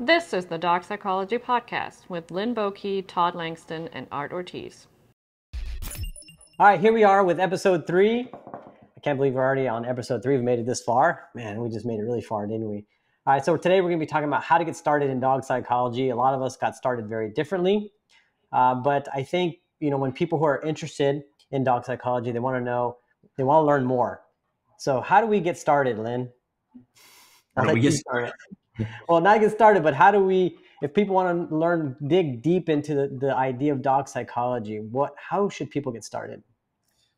This is the Dog Psychology Podcast with Linn Boyke, Todd Langston, and Art Ortiz. All right, here we are with episode three. I can't believe we're already on episode three. We've made it this far. Man, we just made it really far, didn't we? All right, so today we're going to be talking about how to get started in dog psychology. A lot of us got started very differently, uh, but I think you know when people who are interested in dog psychology, they want to know, they want to learn more. So, how do we get started, Linn? How do we get started? well, not get started, but how do we, if people want to learn, dig deep into the, the idea of dog psychology, what, how should people get started?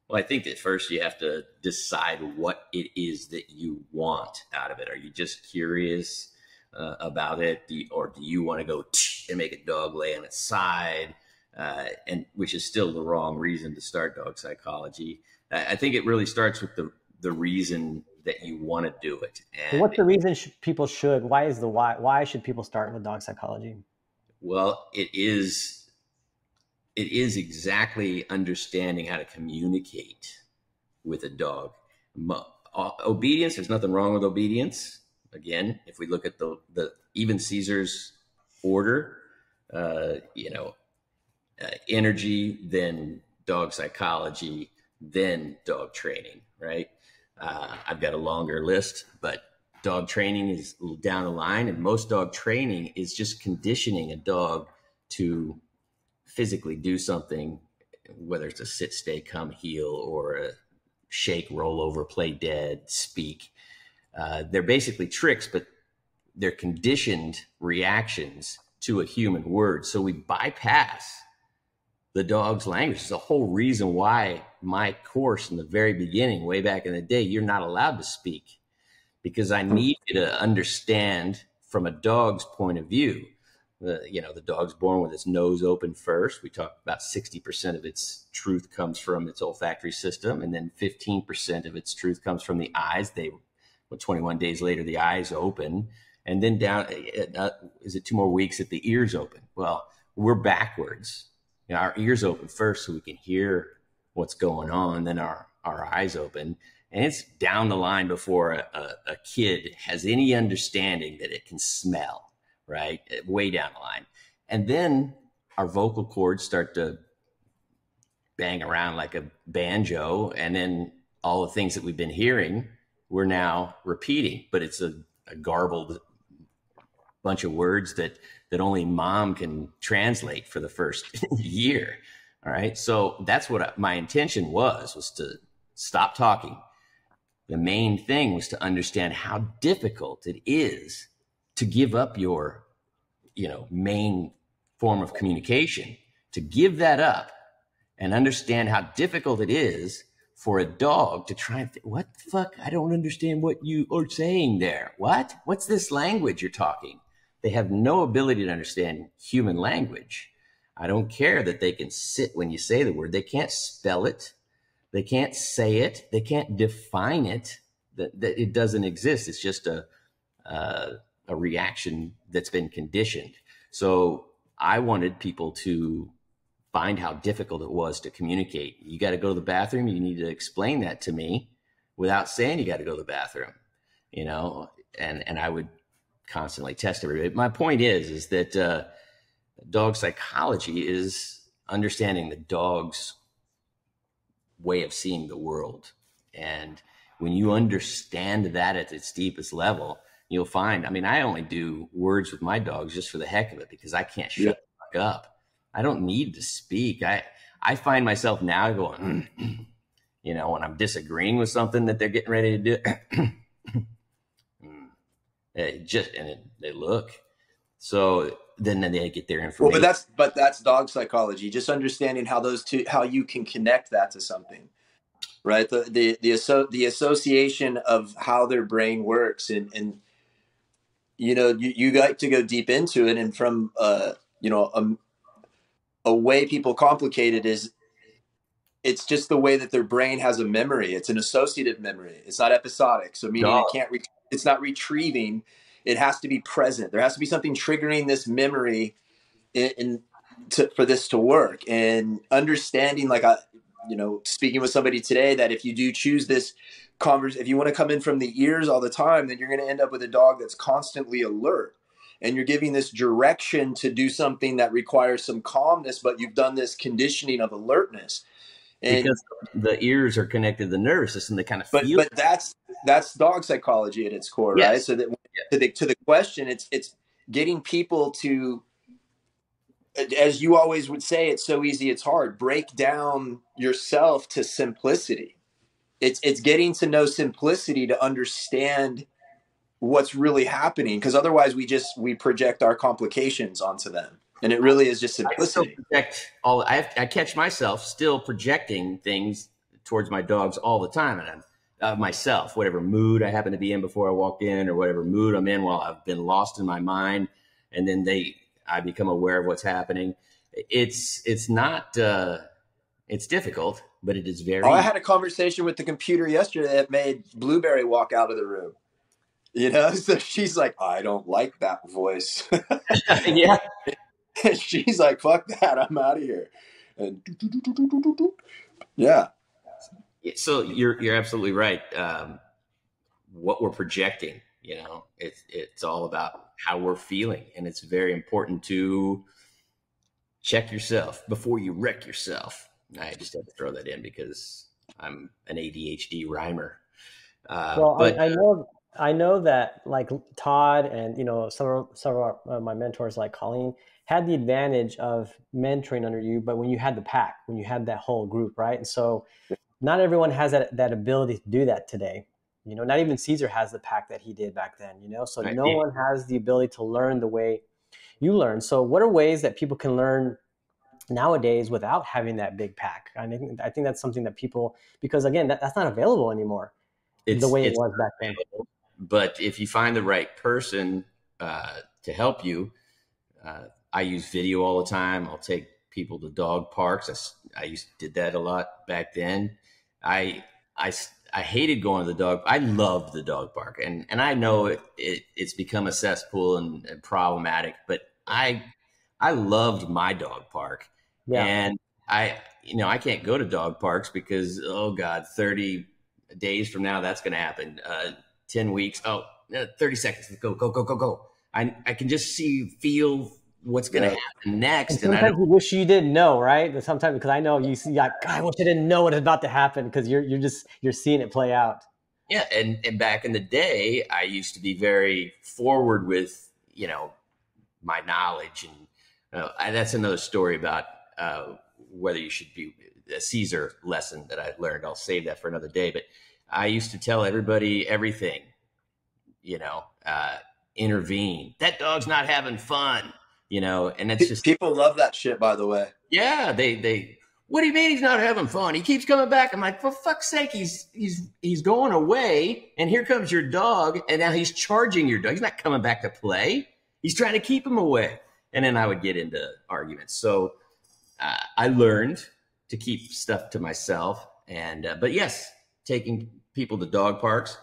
Well, I think that first you have to decide what it is that you want out of it. Are you just curious uh, about it, do you, or do you want to go and make a dog lay on its side? Uh, and which is still the wrong reason to start dog psychology. I think it really starts with the the reason that you want to do it. And What's the reason sh- people should? Why is the why? Why should people start with dog psychology? Well, it is it is exactly understanding how to communicate with a dog. Obedience. There's nothing wrong with obedience. Again, if we look at the the even Cesar's order, uh, you know, uh, energy, then dog psychology, then dog training, right? Uh, I've got a longer list, but dog training is down the line, and most dog training is just conditioning a dog to physically do something, whether it's a sit, stay, come, heel, or a shake, roll over, play dead, speak. Uh, they're basically tricks, but they're conditioned reactions to a human word. So we bypass the dog's language. It's the whole reason why my course in the very beginning, way back in the day, you're not allowed to speak because I need you to understand from a dog's point of view. You know, the dog's born with its nose open first. We talk about 60% of its truth comes from its olfactory system, and then 15% of its truth comes from the eyes. They, well, 21 days later, the eyes open, and then down, uh, is it two more weeks that the ears open? Well, we're backwards you know, our ears open first so we can hear what's going on, then our, our eyes open. And it's down the line before a, a, a kid has any understanding that it can smell, right? Uh, way down the line. And then our vocal cords start to bang around like a banjo. And then all the things that we've been hearing, we're now repeating, but it's a, a garbled bunch of words that that only mom can translate for the first year. All right. So that's what my intention was, was to stop talking. The main thing was to understand how difficult it is to give up your, you know, main form of communication, to give that up and understand how difficult it is for a dog to try and th- what the fuck? I don't understand what you are saying there. What? What's this language you're talking? They have no ability to understand human language. I don't care that they can sit when you say the word. They can't spell it. They can't say it. They can't define it. That, that it doesn't exist. It's just a, a reaction that's been conditioned. So I wanted people to find how difficult it was to communicate. You got to go to the bathroom. You need to explain that to me without saying you got to go to the bathroom, you know, and, and I would constantly test everybody. My point is, is that uh, dog psychology is understanding the dog's way of seeing the world. And when you understand that at its deepest level, you'll find, I mean, I only do words with my dogs just for the heck of it because I can't shut yeah. up. I don't need to speak. I, I find myself now going, you know, when I'm disagreeing with something that they're getting ready to do, It just and it, they look. So then, then they get their information. Well, but that's but that's dog psychology. Just understanding how those two how you can connect that to something, right? The the the, asso- the association of how their brain works and and you know you you got to go deep into it and from uh you know a a way people complicate it is it's just the way that their brain has a memory. It's an associative memory. It's not episodic. So meaning it can't re- it's not retrieving. It has to be present. There has to be something triggering this memory in, in to, for this to work. And understanding, like I, you know, speaking with somebody today, that if you do choose this converse, if you want to come in from the ears all the time, then you're going to end up with a dog that's constantly alert. and you're giving this direction to do something that requires some calmness, but you've done this conditioning of alertness. And, because the ears are connected to the nervous system, they kind of but, feel. But that's that's dog psychology at its core, yes. right? So that to the to the question, it's it's getting people to as you always would say, it's so easy, it's hard. Break down yourself to simplicity. It's it's getting to know simplicity to understand what's really happening because otherwise we just we project our complications onto them and it really is just simplicity. I project all I, have, I catch myself still projecting things towards my dogs all the time and I'm uh, myself, whatever mood I happen to be in before I walk in, or whatever mood I'm in while I've been lost in my mind, and then they I become aware of what's happening. It's it's not uh, it's difficult, but it is very. Oh, I had a conversation with the computer yesterday that made Blueberry walk out of the room. You know, so she's like, I don't like that voice. yeah. And she's like, fuck that, I'm out of here. And yeah. So you're you're absolutely right. Um, what we're projecting, you know, it's it's all about how we're feeling. And it's very important to check yourself before you wreck yourself. I just had to throw that in because I'm an ADHD rhymer. Uh, well, but, I, I, know I know that like Todd and you know some of, some of our, uh, my mentors like Colleen had the advantage of mentoring under you, but when you had the pack, when you had that whole group, right? And so not everyone has that that ability to do that today. You know, not even Cesar has the pack that he did back then, you know? So right. no one has the ability to learn the way you learn. So what are ways that people can learn nowadays without having that big pack? I think I think that's something that people because again, that, that's not available anymore. It's, the way it was back then. But if you find the right person uh, to help you, uh, I use video all the time. I'll take people to dog parks. I, I used did that a lot back then. I I I hated going to the dog. I loved the dog park, and and I know it, it it's become a cesspool and, and, problematic, but I I loved my dog park, yeah. and I you know I can't go to dog parks because oh god, thirty days from now that's going to happen. Uh, Ten weeks, oh, uh, 30 seconds, go go go go go. I I can just see feel what's going to happen next. And sometimes and you wish you didn't know, right? Sometimes because I know you see, like, I wish I didn't know what is about to happen because you're you're just you're seeing it play out. Yeah, and and back in the day, I used to be very forward with you know my knowledge, and uh, that's another story about uh, whether you should be a Cesar lesson that I learned. I'll save that for another day. But I used to tell everybody everything, you know. Uh, intervene. That dog's not having fun you know, and it's just people love that shit. By the way, yeah, they they. What do you mean he's not having fun? He keeps coming back. I'm like, for fuck's sake, he's he's he's going away, and here comes your dog, and now he's charging your dog. He's not coming back to play. He's trying to keep him away, and then I would get into arguments. So uh, I learned to keep stuff to myself, and uh, but yes, taking people to dog parks,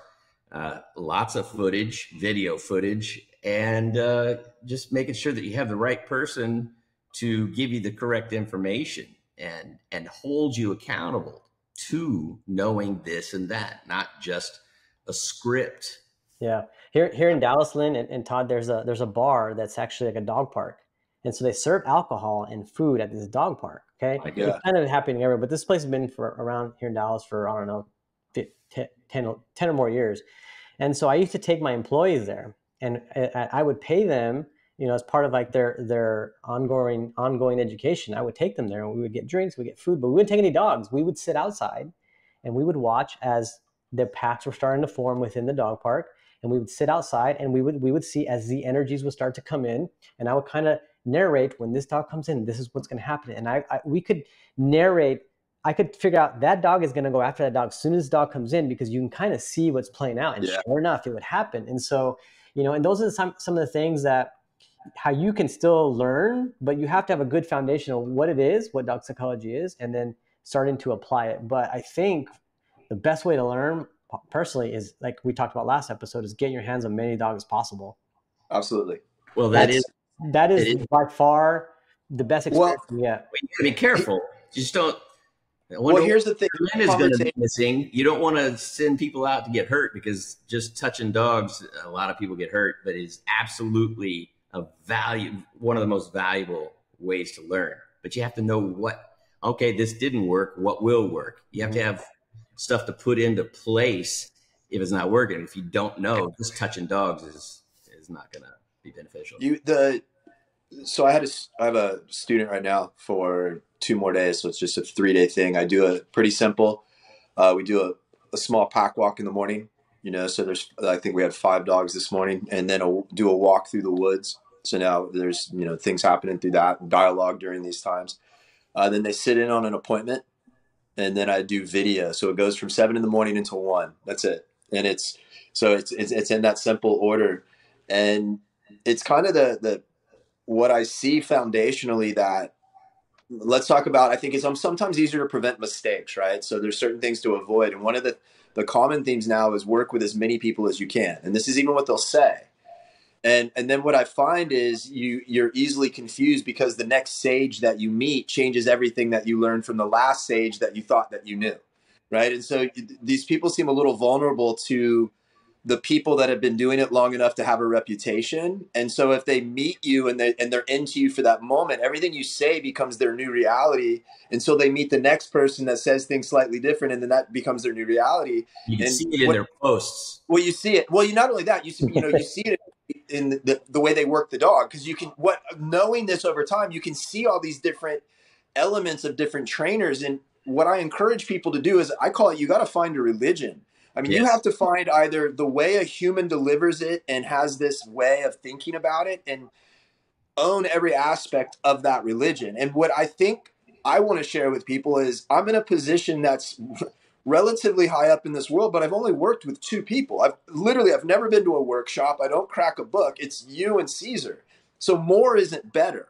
uh, lots of footage, video footage, and uh, just making sure that you have the right person to give you the correct information and and hold you accountable to knowing this and that, not just a script. Yeah, here here in Dallas, Linn and, and Todd, there's a there's a bar that's actually like a dog park, and so they serve alcohol and food at this dog park. Okay, it's kind of happening everywhere, but this place has been for around here in Dallas for I don't know, 10, 10, 10 or more years. And so I used to take my employees there and uh, I would pay them, you know, as part of like their their ongoing ongoing education. I would take them there, and we would get drinks, we get food, but we wouldn't take any dogs. We would sit outside, and we would watch as the packs were starting to form within the dog park, and we would sit outside, and we would we would see as the energies would start to come in, and I would kind of narrate when this dog comes in, this is what's going to happen, and I, I we could narrate I could figure out that dog is going to go after that dog as soon as the dog comes in because you can kind of see what's playing out. And yeah. sure enough, it would happen. And so you know and those are some, some of the things that how you can still learn but you have to have a good foundation of what it is what dog psychology is and then starting to apply it. But i think the best way to learn personally is like we talked about last episode is get your hands on many dogs as possible. Absolutely. Well that That's, is that is, is, by far the best experience well, yeah be careful. Just don't well, here's the thing. is going to be missing. You don't want to send people out to get hurt because just touching dogs, a lot of people get hurt. But it's absolutely a value, one of the most valuable ways to learn. But you have to know what, okay, this didn't work. What will work? You have to mm-hmm. have stuff to put into place if it's not working. If you don't know, just touching dogs is is not going to be beneficial. You the so I had a I have a student right now for two more days, so it's just a three day thing. I do a pretty simple. Uh, we do a, a small pack walk in the morning. You know, so there's I think we had five dogs this morning, and then a, do a walk through the woods. So now there's you know things happening through that dialogue during these times. Uh, then they sit in on an appointment, and then I do video. So it goes from seven in the morning until one. That's it, and it's so it's it's, it's in that simple order, and it's kind of the the what I see foundationally that let's talk about. I think it's um, sometimes easier to prevent mistakes, right? So there's certain things to avoid, and one of the the common themes now is work with as many people as you can, and this is even what they'll say. And and then what I find is you you're easily confused because the next sage that you meet changes everything that you learned from the last sage that you thought that you knew, right? And so these people seem a little vulnerable to the people that have been doing it long enough to have a reputation. And so if they meet you and they and they're into you for that moment, everything you say becomes their new reality until so they meet the next person that says things slightly different and then that becomes their new reality. You and see it in what, their posts. Well, you see it. Well, you not only that, you see, you know, you see it in the, the way they work the dog because you can what knowing this over time, you can see all these different elements of different trainers and what I encourage people to do is I call it you got to find a religion I mean, yes. you have to find either the way a human delivers it and has this way of thinking about it and own every aspect of that religion. And what I think I want to share with people is I'm in a position that's relatively high up in this world, but I've only worked with two people. I've literally I've never been to a workshop. I don't crack a book. It's you and Cesar. So more isn't better.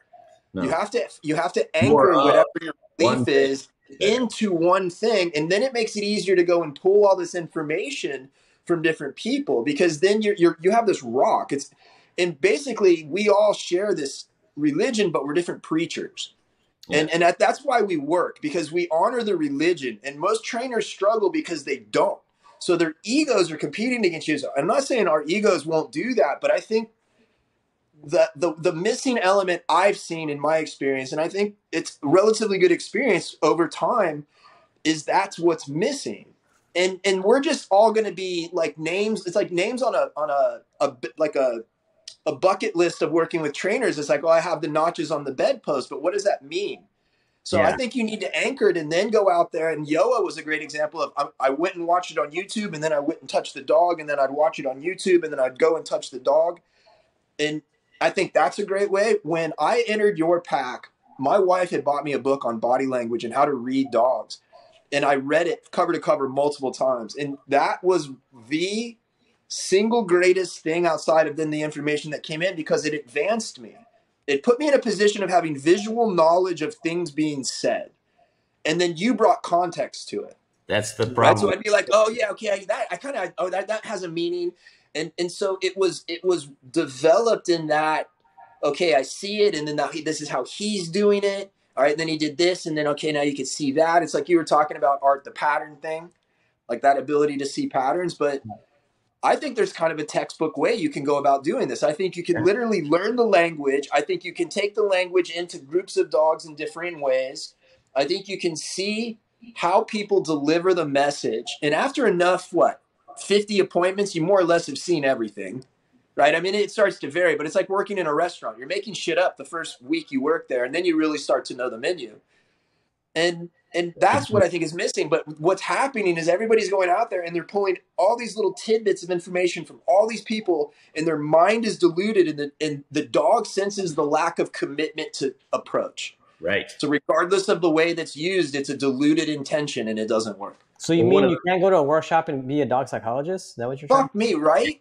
No. You have to you have to anchor whatever your belief is into one thing and then it makes it easier to go and pull all this information from different people because then you're, you're you have this rock. It's and basically we all share this religion but we're different preachers. Yeah. and and that, that's why we work because we honor the religion and most trainers struggle because they don't. So their egos are competing against you So i'm not saying our egos won't do that but i think the, the the missing element I've seen in my experience, and I think it's relatively good experience over time, is that's what's missing. And and we're just all going to be like names. It's like names on a on a, a like a a bucket list of working with trainers. It's like, oh, I have the notches on the bedpost, but what does that mean? So yeah. I think you need to anchor it and then go out there. And Yoa was a great example of I, I, went and watched it on YouTube, and then I went and touched the dog, and then I'd watch it on YouTube, and then I'd go and touch the dog. And I think that's a great way. When I entered your pack, my wife had bought me a book on body language and how to read dogs. And I read it cover to cover multiple times. And that was the single greatest thing outside of then the information that came in because it advanced me. It put me in a position of having visual knowledge of things being said. And then you brought context to it. That's the problem. Right? So I'd be like, oh yeah, okay, that I kind of oh that that has a meaning and and so it was it was developed in that okay i see it and then now he, this is how he's doing it. All right then he did this and then okay now you can see that. It's like you were talking about art the pattern thing like that ability to see patterns. But i think there's kind of a textbook way you can go about doing this. I think you can literally learn the language. I think you can take the language into groups of dogs in different ways. I think you can see how people deliver the message. And after enough what 50 appointments, you more or less have seen everything, right? I mean, it starts to vary, but it's like working in a restaurant. You're making shit up the first week you work there, and then you really start to know the menu. And and that's what I think is missing. But what's happening is everybody's going out there and they're pulling all these little tidbits of information from all these people, and their mind is diluted, and the and the dog senses the lack of commitment to approach. Right. So regardless of the way that's used, it's a diluted intention, and it doesn't work. So you mean you can't go to a workshop and be a dog psychologist? Is that what you're Fuck me, right?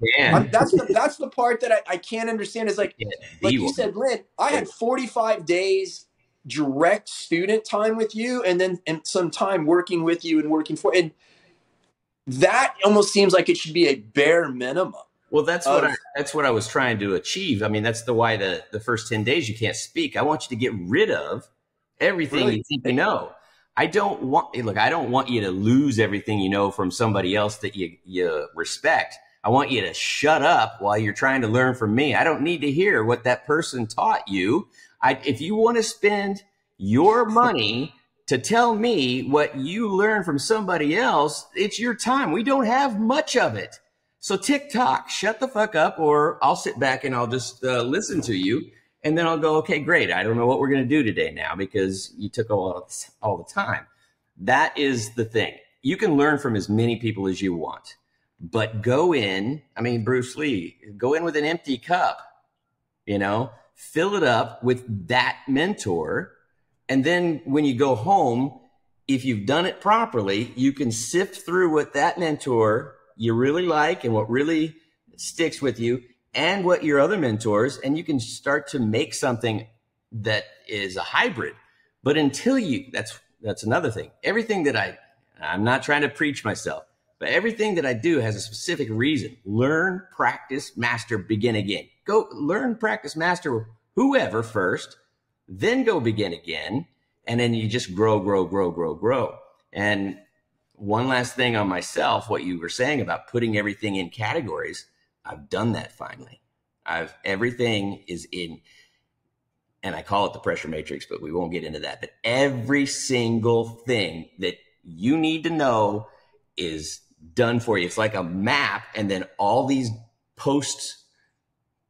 that's the that's the part that I, I can't understand. Is like yeah, like you said, Linn. I had 45 days direct student time with you, and then and some time working with you and working for, and that almost seems like it should be a bare minimum. Well, that's what I, that's what I was trying to achieve. I mean, that's the why the the first 10 days you can't speak. I want you to get rid of everything really? you think you know. I don't want look, I don't want you to lose everything you know from somebody else that you you respect. I want you to shut up while you're trying to learn from me. I don't need to hear what that person taught you. I, if you want to spend your money to tell me what you learned from somebody else, it's your time. We don't have much of it. So TikTok, shut the fuck up, or I'll sit back and I'll just uh, listen to you, and then I'll go, okay, great. I don't know what we're gonna do today now because you took all all the time. That is the thing. You can learn from as many people as you want, but go in. I mean, Bruce Lee, go in with an empty cup. You know, fill it up with that mentor and then when you go home, if you've done it properly, you can sift through what that mentor you really like and what really sticks with you and what your other mentors, and you can start to make something that is a hybrid. But until you, that's, that's another thing. Everything that I, I'm not trying to preach myself, but everything that I do has a specific reason. Learn, practice, master, begin again. Go learn, practice, master whoever first then go begin again. And then you just grow, grow, grow, grow, grow. And one last thing on myself, what you were saying about putting everything in categories, I've done that finally. I've everything is in, and I call it the pressure matrix, but we won't get into that. But every single thing that you need to know is done for you. It's like a map, and then all these posts,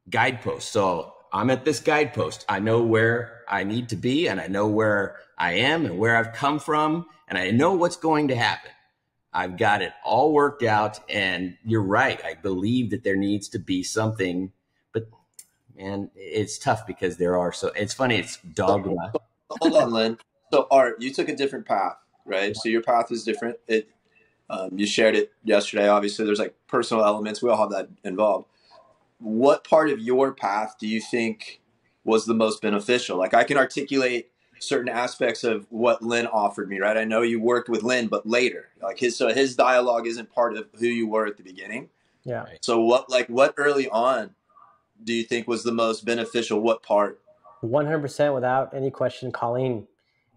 guideposts. So I'm at this guidepost. I know where I need to be and I know where I am and where I've come from and I know what's going to happen. I've got it all worked out. And you're right. I believe that there needs to be something, but man, it's tough because there are so it's funny. It's dogma. Hold on, Linn. So Art, you took a different path, right? So your path is different. It, um, you shared it yesterday. Obviously, there's like personal elements. We all have that involved what part of your path do you think was the most beneficial? Like I can articulate certain aspects of what Linn offered me, right? I know you worked with Linn, but later, like his so his dialogue isn't part of who you were at the beginning. Yeah. So what like what early on do you think was the most beneficial? What part? One hundred percent, without any question, Colleen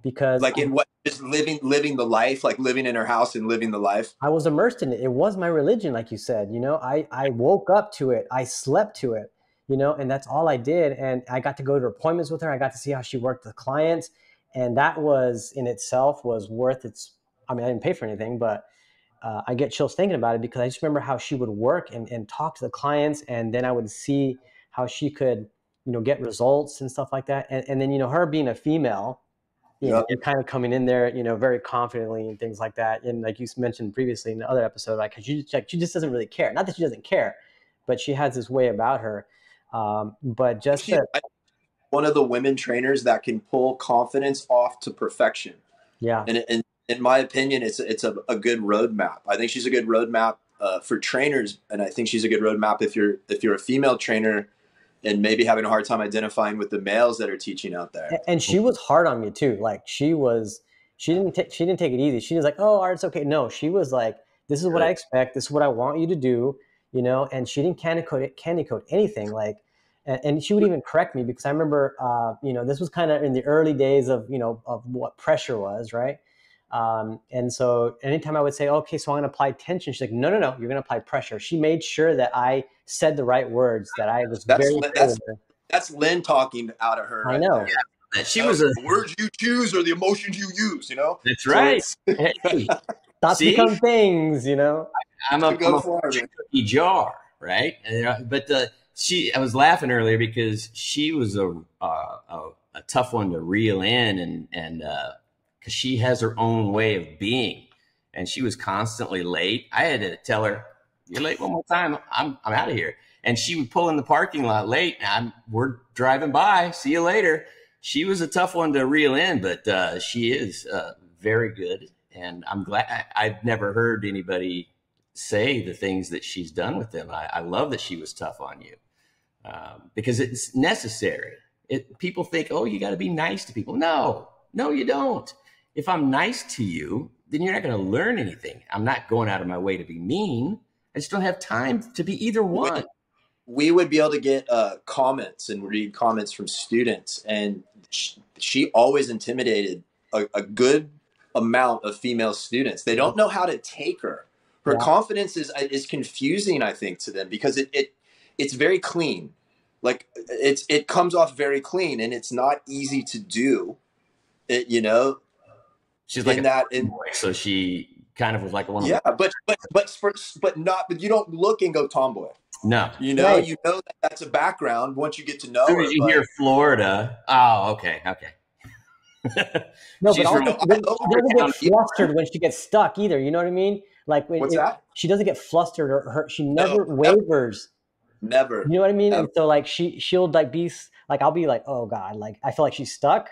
because like in what just living living the life like living in her house and living the life i was immersed in it it was my religion like you said you know i i woke up to it i slept to it you know and that's all i did and i got to go to appointments with her i got to see how she worked with clients and that was in itself was worth its i mean i didn't pay for anything but uh, i get chills thinking about it because i just remember how she would work and, and talk to the clients and then i would see how she could you know get results and stuff like that and, and then you know her being a female you know, and kind of coming in there, you know, very confidently and things like that. And like you mentioned previously in the other episode, like she, like, she just doesn't really care. Not that she doesn't care, but she has this way about her. Um, but just she, one of the women trainers that can pull confidence off to perfection. Yeah. And, and in my opinion, it's it's a, a good roadmap. I think she's a good roadmap uh, for trainers, and I think she's a good roadmap if you're if you're a female trainer and maybe having a hard time identifying with the males that are teaching out there. And she was hard on me too. Like she was, she didn't take, she didn't take it easy. She was like, "Oh, art's okay." No, she was like, "This is what I expect. This is what I want you to do." You know, and she didn't candy code it, candy code anything. Like, and, and she would even correct me because I remember, uh, you know, this was kind of in the early days of you know of what pressure was, right? Um, and so anytime I would say, okay, so I'm going to apply tension, she's like, no, no, no, you're going to apply pressure. She made sure that I said the right words, that I was that's, very that's, that's Linn talking out of her. I know. Yeah. She was a the words you choose or the emotions you use, you know? That's right. So hey, thoughts See? become things, you know? I'm a, I'm a cookie jar, right? And, but uh, she, I was laughing earlier because she was a, uh, a, a tough one to reel in and, and, uh, because she has her own way of being and she was constantly late. I had to tell her, You're late one more time. I'm, I'm out of here. And she would pull in the parking lot late. I'm, we're driving by. See you later. She was a tough one to reel in, but uh, she is uh, very good. And I'm glad I, have never heard anybody say the things that she's done with them. I, I love that she was tough on you um, because it's necessary. It, people think, oh, you got to be nice to people. No, no, you don't if I'm nice to you, then you're not going to learn anything. I'm not going out of my way to be mean. I just don't have time to be either one. We would be able to get uh, comments and read comments from students, and she, she always intimidated a, a, good amount of female students. They don't know how to take her, Her Yeah. confidence is uh, is confusing, I think, to them because it, it it's very clean. Like it's it comes off very clean and it's not easy to do. It, you know, She's like in a that in so she kind of was like one of yeah, but but but for, but not but you don't look and go tomboy. no. You know, Right. you know that that's a background once you get to know As her. you but- hear Florida, oh, okay, okay. No, She's but also real- when- she doesn't get flustered when she gets stuck either. You know what I mean? Like when What's it- that? she doesn't get flustered or her. She never No, wavers. Never. You know what I mean? And so like she she'll like be like I'll be like oh god like I feel like she's stuck,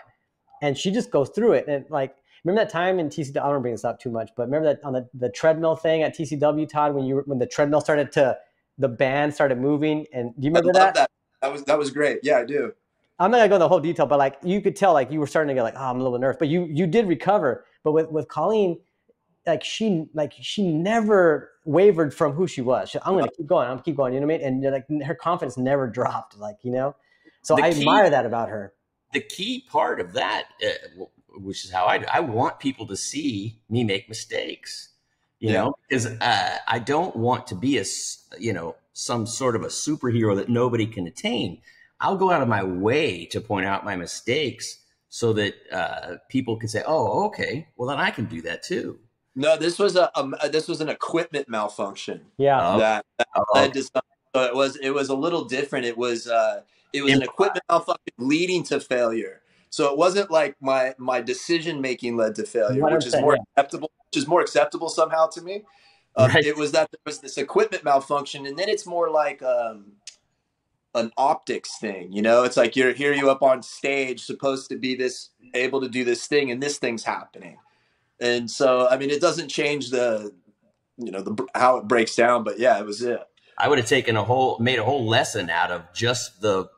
and she just goes through it and like remember that time in TCW I don't bring this up too much but remember that on the, the treadmill thing at TCW Todd when you when the treadmill started to the band started moving and do you remember that? that. That was that was great. Yeah, I do. I'm not gonna go into the whole detail, but like you could tell, like you were starting to get like, oh, I'm a little nervous, but you you did recover. But with with Colleen, like she like she never wavered from who she was. She, I'm gonna keep going. I'm gonna keep going. You know what I mean? And like her confidence never dropped. Like you know, so The I key- admire that about her. the key part of that, uh, which is how I do, I want people to see me make mistakes, you Yeah. know, because uh, I don't want to be a you know, some sort of a superhero that nobody can attain. I'll go out of my way to point out my mistakes so that uh, people can say, "Oh, okay, well then I can do that too." No, this was a um, uh, this was an equipment malfunction Yeah, Oh, that, that oh, led to some, so it was it was a little different. It was uh it was an equipment malfunction leading to failure. So it wasn't like my my decision making led to failure, which is more yeah. acceptable, which is more acceptable somehow to me. Um, Right. It was that there was this equipment malfunction, and then it's more like um, an optics thing. You know, it's like you're here, you up on stage, supposed to be this able to do this thing, and this thing's happening. And so, I mean, it doesn't change the, you know, the how it breaks down, but yeah, it was it. I would have taken a whole, made a whole lesson out of just the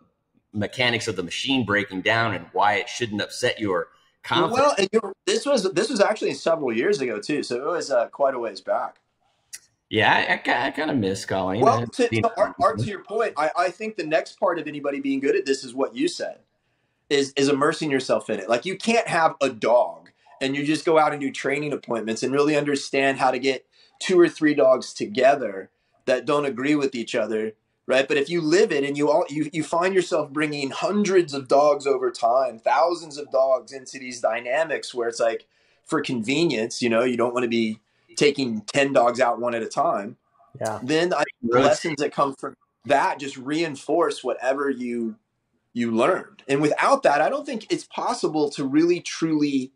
mechanics of the machine breaking down and why it shouldn't upset your confidence. Well, and you're, this was this was actually several years ago too, so it was uh, quite a ways back. yeah, I, I, I kind of miss Colleen. Well, to, to. Art, Art, to your point, I, I think the next part of anybody being good at this is what you said, is is immersing yourself in it. Like you can't have a dog and you just go out and do training appointments and really understand how to get two or three dogs together that don't agree with each other, right? But if you live it and you all you you find yourself bringing hundreds of dogs over time, thousands of dogs into these dynamics where it's like for convenience, you know, you don't want to be taking 10 dogs out one at a time yeah, then I, the Rotate. lessons that come from that just reinforce whatever you you learned and without that i don't think it's possible to really truly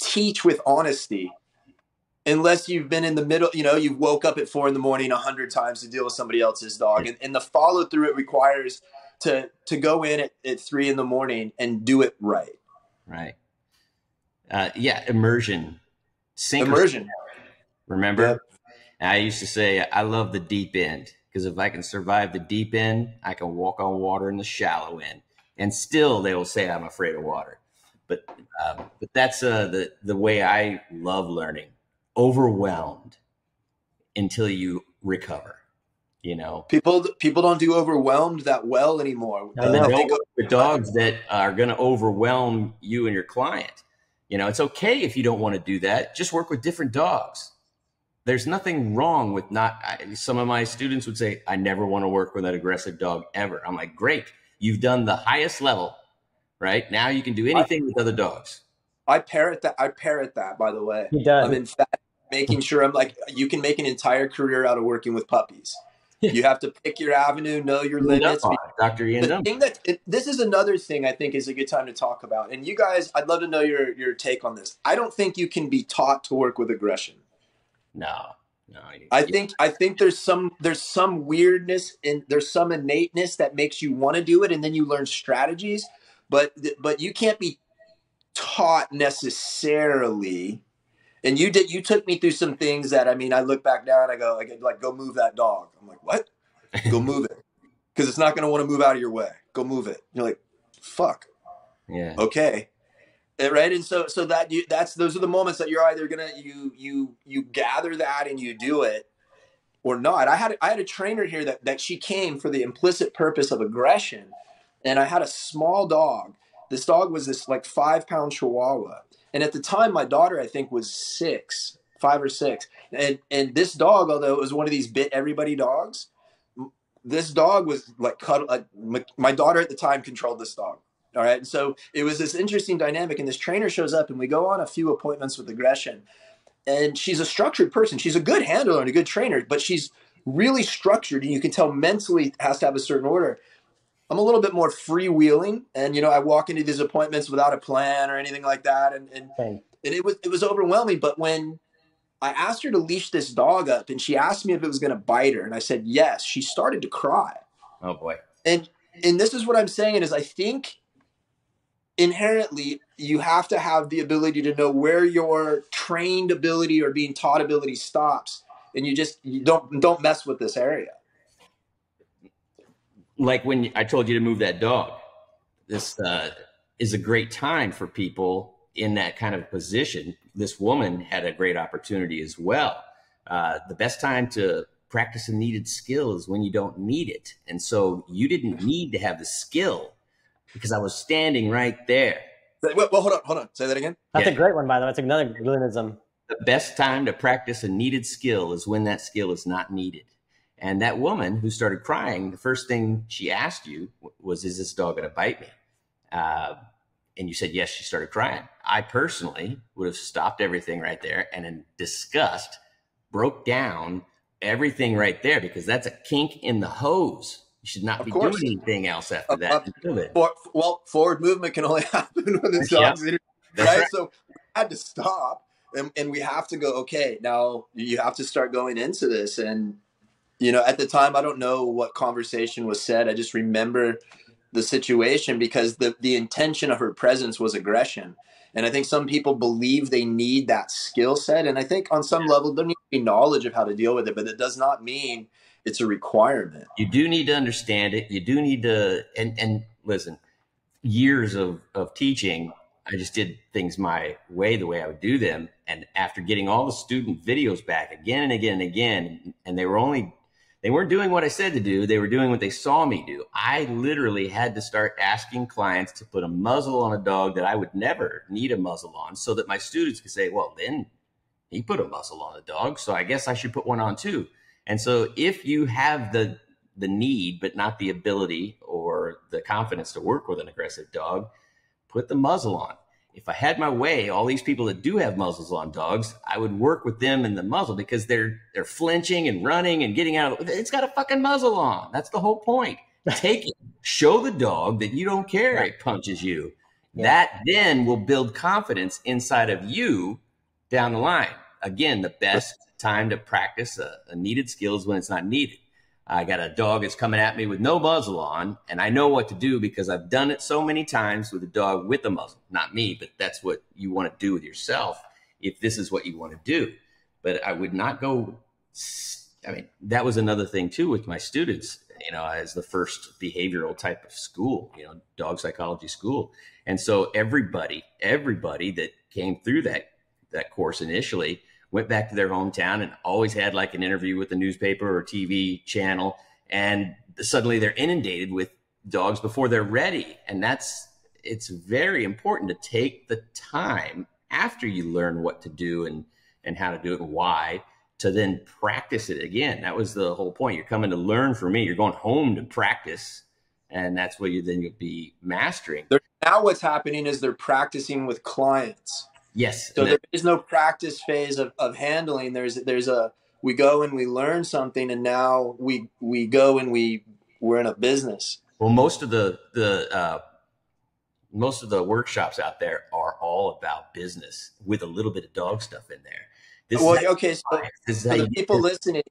teach with honesty unless you've been in the middle you know you've woke up at four in the morning a hundred times to deal with somebody else's dog and, and the follow through it requires to to go in at, at three in the morning and do it right Right. Uh, yeah, immersion. Sink immersion Remember? And I used to say, I love the deep end because if I can survive the deep end, I can walk on water in the shallow end. And still, they will say I'm afraid of water. But um, but that's uh, the the way I love learning. Overwhelmed until you recover. You know, people people don't do overwhelmed that well anymore know. they go- the dogs that are going to overwhelm you and your client. You know, it's okay if you don't want to do that. Just work with different dogs. There's nothing wrong with not. I, some of my students would say, "I never want to work with an aggressive dog ever." I'm like, "Great, you've done the highest level, right? Now you can do anything with other dogs." I parrot that. I parrot that, by the way. he does. I'm in fact making sure I'm like, you can make an entire career out of working with puppies. You have to pick your avenue, know your limits. Uh, Dr. Ian The Dunn. thing that it, this is another thing I think is a good time to talk about. And you guys, I'd love to know your your take on this. I don't think you can be taught to work with aggression. No, no. you- I you- think I think there's some there's some weirdness and there's some innateness that makes you want to do it, and then you learn strategies. But but you can't be taught necessarily. And you did you took me through some things that I mean I look back now and I go like like go move that dog. I'm like what? Go move it because it's not going to want to move out of your way. Go move it. You're like fuck yeah. okay Uh, right and so so that you that's those are the moments that you're either gonna you you you gather that and you do it or not i had i had a trainer here that that she came for the implicit purpose of aggression and i had a small dog this dog was this like five pound chihuahua and at the time my daughter i think was six five or six. And and this dog, although it was one of these bit everybody dogs, this dog was like cuddle. Like, my daughter at the time controlled this dog. All right, and so it was this interesting dynamic. And this trainer shows up, and we go on a few appointments with aggression. And she's a structured person. She's a good handler and a good trainer, but she's really structured, and you can tell mentally has to have a certain order. I'm a little bit more freewheeling, and you know, I walk into these appointments without a plan or anything like that, and and, and it was it was overwhelming. But when I asked her to leash this dog up, and she asked me if it was going to bite her, and I said yes. She started to cry. Oh boy! And and this is what I'm saying is I think inherently you have to have the ability to know where your trained ability or being taught ability stops, and you just you don't don't mess with this area like when I told you to move that dog, this uh, is a great time for people in that kind of position. This woman had a great opportunity as well. Uh, the best time to practice a needed skill is when you don't need it. And so you didn't need to have the skill because I was standing right there. Well, hold on, hold on. Say that again. That's yeah. a great one, by the way. That's another Glynism. The best time to practice a needed skill is when that skill is not needed. And that woman who started crying, the first thing she asked you was, Is this dog going to bite me? Uh, and you said, Yes, she started crying. I personally would have stopped everything right there and in disgust broke down everything right there because that's a kink in the hose. You should not of be course. doing anything else after that. For, well, forward movement can only happen when the dog's yeah. right? right? So we had to stop and, and we have to go, okay, now you have to start going into this. And you know, at the time, I don't know what conversation was said. I just remember the situation because the, the intention of her presence was aggression. And I think some people believe they need that skill set. And I think on some level, there needs to be knowledge of how to deal with it, but it does not mean it's a requirement. You do need to understand it. You do need to, and, and listen, years of, of teaching, I just did things my way, the way I would do them. And after getting all the student videos back again and again and again, and they were only they weren't doing what I said to do. They were doing what they saw me do. I literally had to start asking clients to put a muzzle on a dog that I would never need a muzzle on so that my students could say, well, then he put a muzzle on the dog. So I guess I should put one on too. And so if you have the, the need, but not the ability or the confidence to work with an aggressive dog, put the muzzle on if I had my way, all these people that do have muzzles on dogs, I would work with them in the muzzle because they're they're flinching and running and getting out of it's got a fucking muzzle on. That's the whole point. Take it. Show the dog that you don't care it punches you. Yeah. That then will build confidence inside of you down the line. Again, the best time to practice uh, a, a needed skill is when it's not needed. I got a dog that's coming at me with no muzzle on, and I know what to do because I've done it so many times with a dog with a muzzle. Not me, but that's what you want to do with yourself if this is what you want to do. But I would not go. I mean, that was another thing too with my students, you know, as the first behavioral type of school, you know, dog psychology school. And so everybody, everybody that came through that that course initially went back to their hometown and always had like an interview with the newspaper or TV channel. And suddenly they're inundated with dogs before they're ready. And that's, it's very important to take the time after you learn what to do and, and how to do it and why to then practice it again. That was the whole point. You're coming to learn from me. You're going home to practice. And that's what you then you'll be mastering. now what's happening is they're practicing with clients. Yes. So there is no practice phase of, of handling. There's there's a we go and we learn something, and now we we go and we we're in a business. Well, most of the the uh, most of the workshops out there are all about business with a little bit of dog stuff in there. This well, okay, so for the people listening,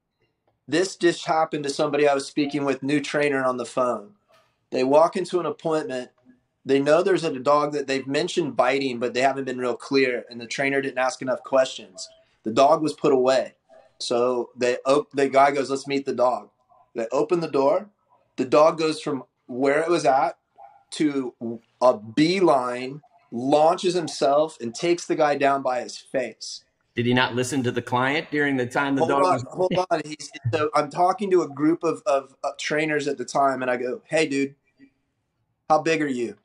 this just happened to somebody I was speaking with, new trainer on the phone. They walk into an appointment they know there's a dog that they've mentioned biting, but they haven't been real clear, and the trainer didn't ask enough questions. The dog was put away, so they op- the guy goes, "Let's meet the dog." They open the door. The dog goes from where it was at to a beeline, launches himself, and takes the guy down by his face. Did he not listen to the client during the time the hold dog? On, was- hold on. He's, so I'm talking to a group of, of, of trainers at the time, and I go, "Hey, dude." How big are you?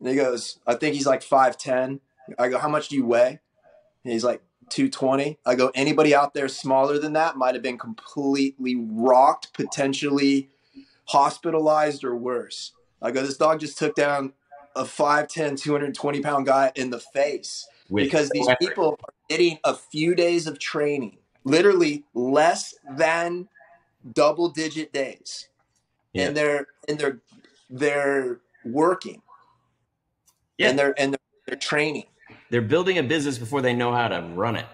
And he goes, I think he's like 5'10. I go, how much do you weigh? And he's like, 220. I go, anybody out there smaller than that might have been completely rocked, potentially hospitalized or worse. I go, this dog just took down a 5'10, 220 pound guy in the face With because these effort. people are getting a few days of training, literally less than double digit days. Yeah. And they're and they're they're working. Yeah. And they're and they're, they're training. they're building a business before they know how to run it.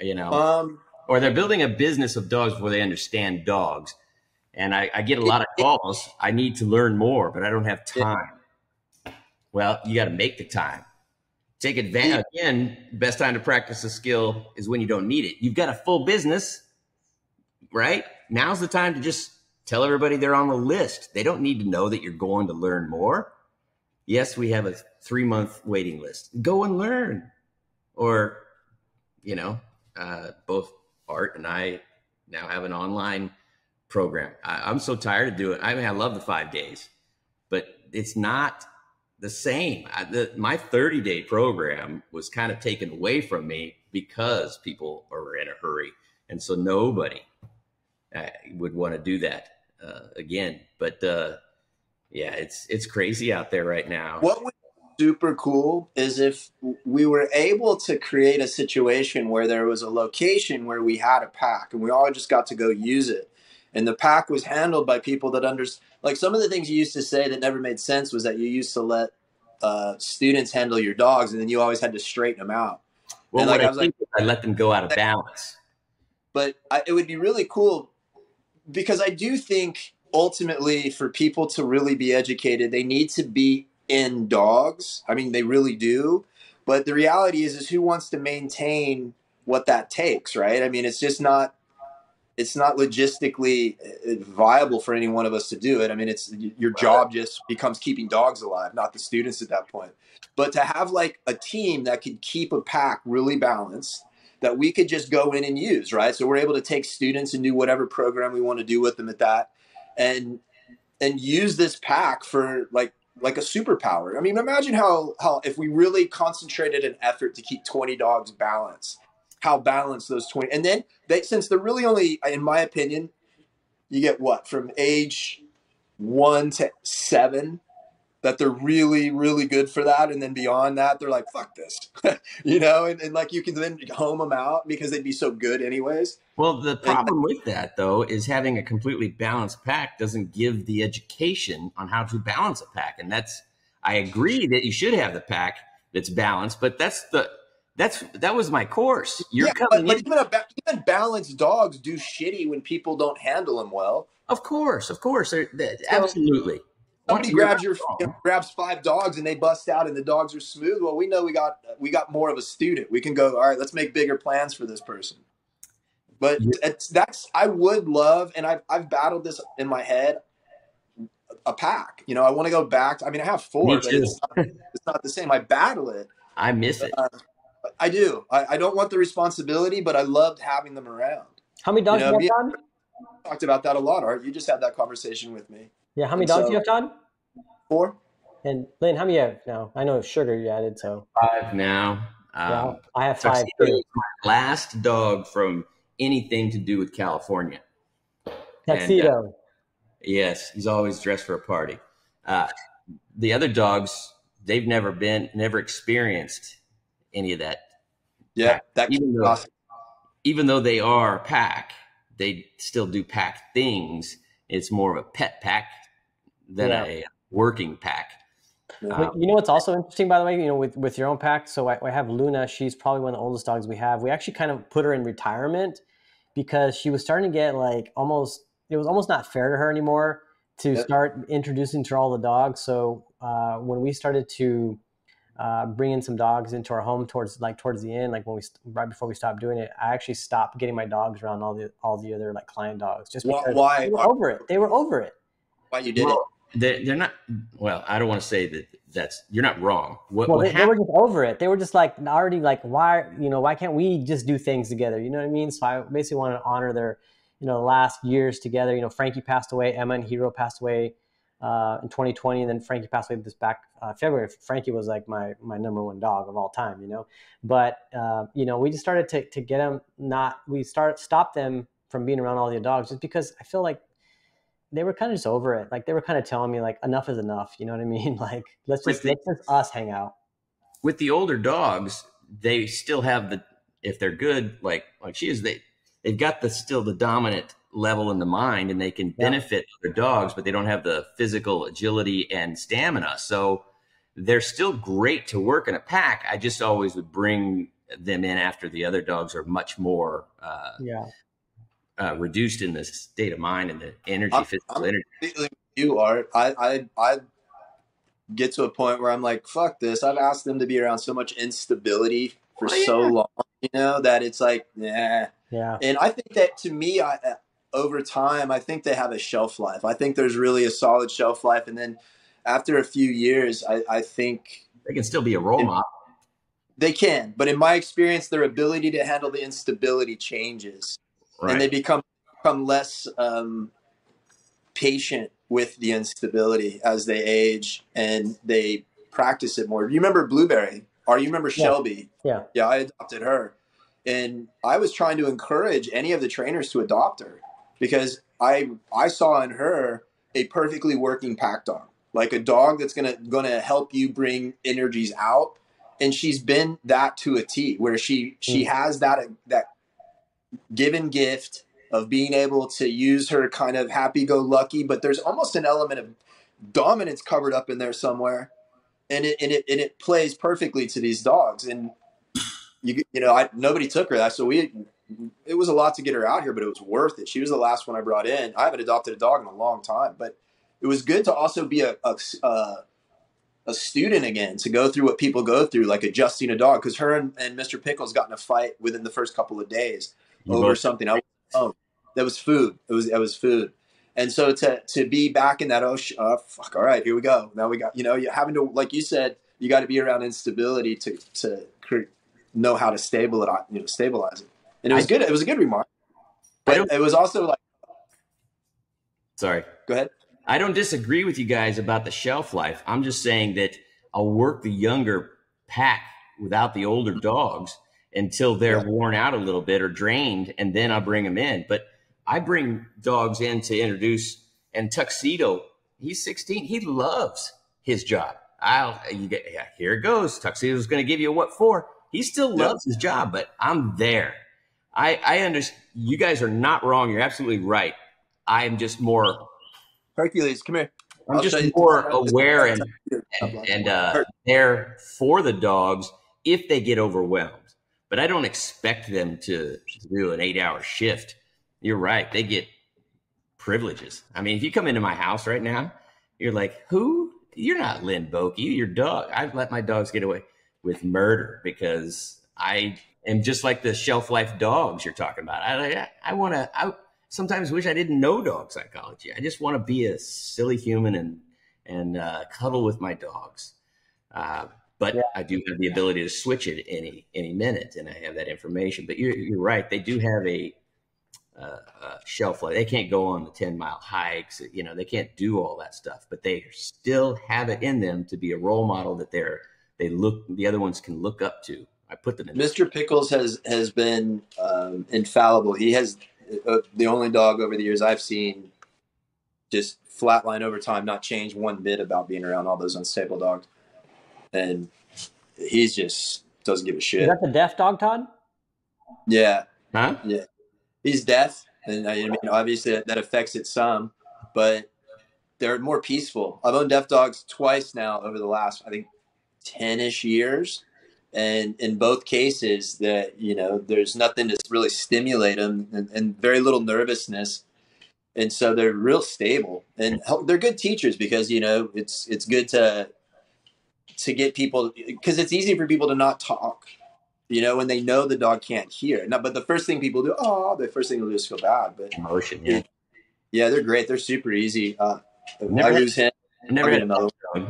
You know, Um or they're building a business of dogs before they understand dogs. And I, I get a lot of calls. I need to learn more, but I don't have time. Well, you got to make the time. Take advantage. Again, best time to practice a skill is when you don't need it. You've got a full business, right? Now's the time to just tell everybody they're on the list. They don't need to know that you're going to learn more. Yes, we have a three month waiting list. Go and learn. Or, you know, uh, both Art and I now have an online program. I, I'm so tired of doing. I mean, I love the five days, but it's not the same. I, the, my 30 day program was kind of taken away from me because people are in a hurry, and so nobody uh, would want to do that uh, again. But uh, yeah, it's it's crazy out there right now. What would be super cool is if we were able to create a situation where there was a location where we had a pack and we all just got to go use it. And the pack was handled by people that under like some of the things you used to say that never made sense was that you used to let uh, students handle your dogs and then you always had to straighten them out. well, and, like, I I, was is I let them go out of balance. but I, it would be really cool because I do think ultimately for people to really be educated, they need to be in dogs. I mean, they really do. But the reality is, is who wants to maintain what that takes, right? I mean, it's just not. It's not logistically uh, viable for any one of us to do it. I mean, it's your job just becomes keeping dogs alive, not the students at that point. But to have like a team that could keep a pack really balanced, that we could just go in and use, right? So we're able to take students and do whatever program we want to do with them at that, and and use this pack for like like a superpower. I mean, imagine how how if we really concentrated an effort to keep twenty dogs balanced, how balanced those twenty, and then they since they're really only, in my opinion, you get what from age one to seven that they're really really good for that and then beyond that they're like fuck this you know and, and like you can then home them out because they'd be so good anyways Well, the problem with that, though, is having a completely balanced pack doesn't give the education on how to balance a pack, and that's. I agree that you should have the pack that's balanced, but that's the that's that was my course. You're yeah, coming but, but in, even, a, ba- even balanced dogs do shitty when people don't handle them well of course, of course, they're- they- absolutely. Somebody grabs your grabs five dogs and they bust out and the dogs are smooth well we know we got we got more of a student. We can go all right let's make bigger plans for this person. But Yeah. it's that's i would love and i've, I've battled this in my head a pack. You know i want to go back to, i mean i have four but it's not, it's not the same. I battle it. I miss it. uh, i do. I, I don't want the responsibility but i loved having them around. How many dogs You know, do you have, me- talked about that a lot art. You just had that conversation with me Yeah, how many And dogs so- do you have, Todd? four And Linn, how many you have now? I know Sugar you added, so Five now. yeah, Um, I have five too. my last dog from anything to do with California. Tuxedo. Yes, he's always dressed for a party. Uh, the other dogs, they've never been, never experienced any of that. yeah that Even though, awesome. even though they are pack, they still do pack things. It's more of a pet pack than Yeah. a working pack. Um, you know what's also interesting, by the way, you know, with, with your own pack. So I, I have Luna. She's probably one of the oldest dogs we have. We actually kind of put her in retirement because she was starting to get like almost. It was almost not fair to her anymore to Yep. start introducing to all the dogs. So uh, when we started to uh, bring in some dogs into our home towards like towards the end, like when we right before we stopped doing it, I actually stopped getting my dogs around all the all the other like client dogs just Why- because why- they were over it. They were over it. why you did it well, they're, they're not. Well, I don't want to say that that's you're not wrong. What, well, what they, they were just over it. They were just like already like, why, you know, why can't we just do things together? You know what I mean? So I basically want to honor their, you know, last years together. You know, Frankie passed away, Emma and Hero passed away uh, in 2020, and then Frankie passed away this back uh, February. Frankie was like my my number one dog of all time, you know. But uh, you know, we just started to to get them not. We start stop them from being around all the dogs just because I feel like they were kind of just over it. Like they were kind of telling me like enough is enough. You know what I mean? Like let's just the, let's just us hang out. With the older dogs, they still have the if they're good, like like she is, they they've got the still the dominant level in the mind and they can benefit yeah. other dogs, but they don't have the physical agility and stamina. So they're still great to work in a pack. I just always would bring them in after the other dogs are much more uh, yeah. Uh, reduced in the state of mind and the energy, I'm, physical I'm energy. You are. I, I, I get to a point where I'm like, fuck this. I've asked them to be around so much instability for oh, yeah. so long, you know, that it's like, yeah. Yeah. And I think that to me, I, over time, I think they have a shelf life. I think there's really a solid shelf life. And then after a few years, I, I think they can still be a role model. They can, but in my experience, their ability to handle the instability changes, right. and they become become less um, patient with the instability as they age, and they practice it more. You remember Blueberry? Or you remember Shelby? Yeah. Yeah, I adopted her, and I was trying to encourage any of the trainers to adopt her because I I saw in her a perfectly working pack dog, like a dog that's gonna gonna help you bring energies out. And she's been that to a T, where she she mm. has that that given gift of being able to use her kind of happy go lucky, but there's almost an element of dominance covered up in there somewhere, and it and it and it plays perfectly to these dogs. And you you know, I nobody took her that, so we it was a lot to get her out here, but it was worth it. She was the last one I brought in. I haven't adopted a dog in a long time, but it was good to also be a a, a student again to go through what people go through, like adjusting a dog. Because her and, and, Mr. Pickles got in a fight within the first couple of days you over both. something. I oh, that was food. It was that was food. And so to to be back in that oh, sh- oh fuck all right here we go now we got you know you having to like you said you got to be around instability to to know how to stabilize it you know stabilize it and it was I, good. It was a good remark, but it was also like. Sorry. Go ahead. I don't disagree with you guys about the shelf life. I'm just saying that I'll work the younger pack without the older dogs until they're yeah. worn out a little bit or drained, and then I'll bring them in. But I bring dogs in to introduce. And Tuxedo, he's 16. He loves his job. I'll you get yeah, here it goes. Tuxedo's going to give you a what for. He still loves his job, but I'm there. I, I understand. You guys are not wrong. You're absolutely right. I'm just more. Hercules, come here. I'm I'll just more aware and and, and uh, there for the dogs if they get overwhelmed. But I don't expect them to do an eight-hour shift. You're right. They get privileges. I mean, if you come into my house right now, you're like, who? You're not Linn Boyke. You're dog. I've let my dogs get away with murder because I am just like the shelf life dogs you're talking about. I I, I want to. I sometimes wish I didn't know dog psychology. I just want to be a silly human and and uh, cuddle with my dogs. Uh, but yeah. I do have the ability to switch it any any minute, and I have that information. But you're you're right; they do have a, uh, a shelf life. They can't go on the ten mile hikes. You know, they can't do all that stuff, but they still have it in them to be a role model that they're they look the other ones can look up to I put them in. Mr. Pickles has has been um, infallible. He has uh, the only dog over the years I've seen just flatline over time, not change one bit about being around all those unstable dogs, and he's just doesn't give a shit. Is that the deaf dog, Todd? Yeah. Huh? Yeah. He's deaf, and I mean, obviously that, that affects it some, but they're more peaceful. I've owned deaf dogs twice now over the last, I think, ten ish years and in both cases that you know there's nothing to really stimulate them and, and, very little nervousness and so they're real stable and oh, they're good teachers because you know it's it's good to to get people because it's easy for people to not talk you know when they know the dog can't hear now but the first thing people do oh the first thing they'll do is feel bad but emotion yeah yeah they're great they're super easy uh, I lose him never had another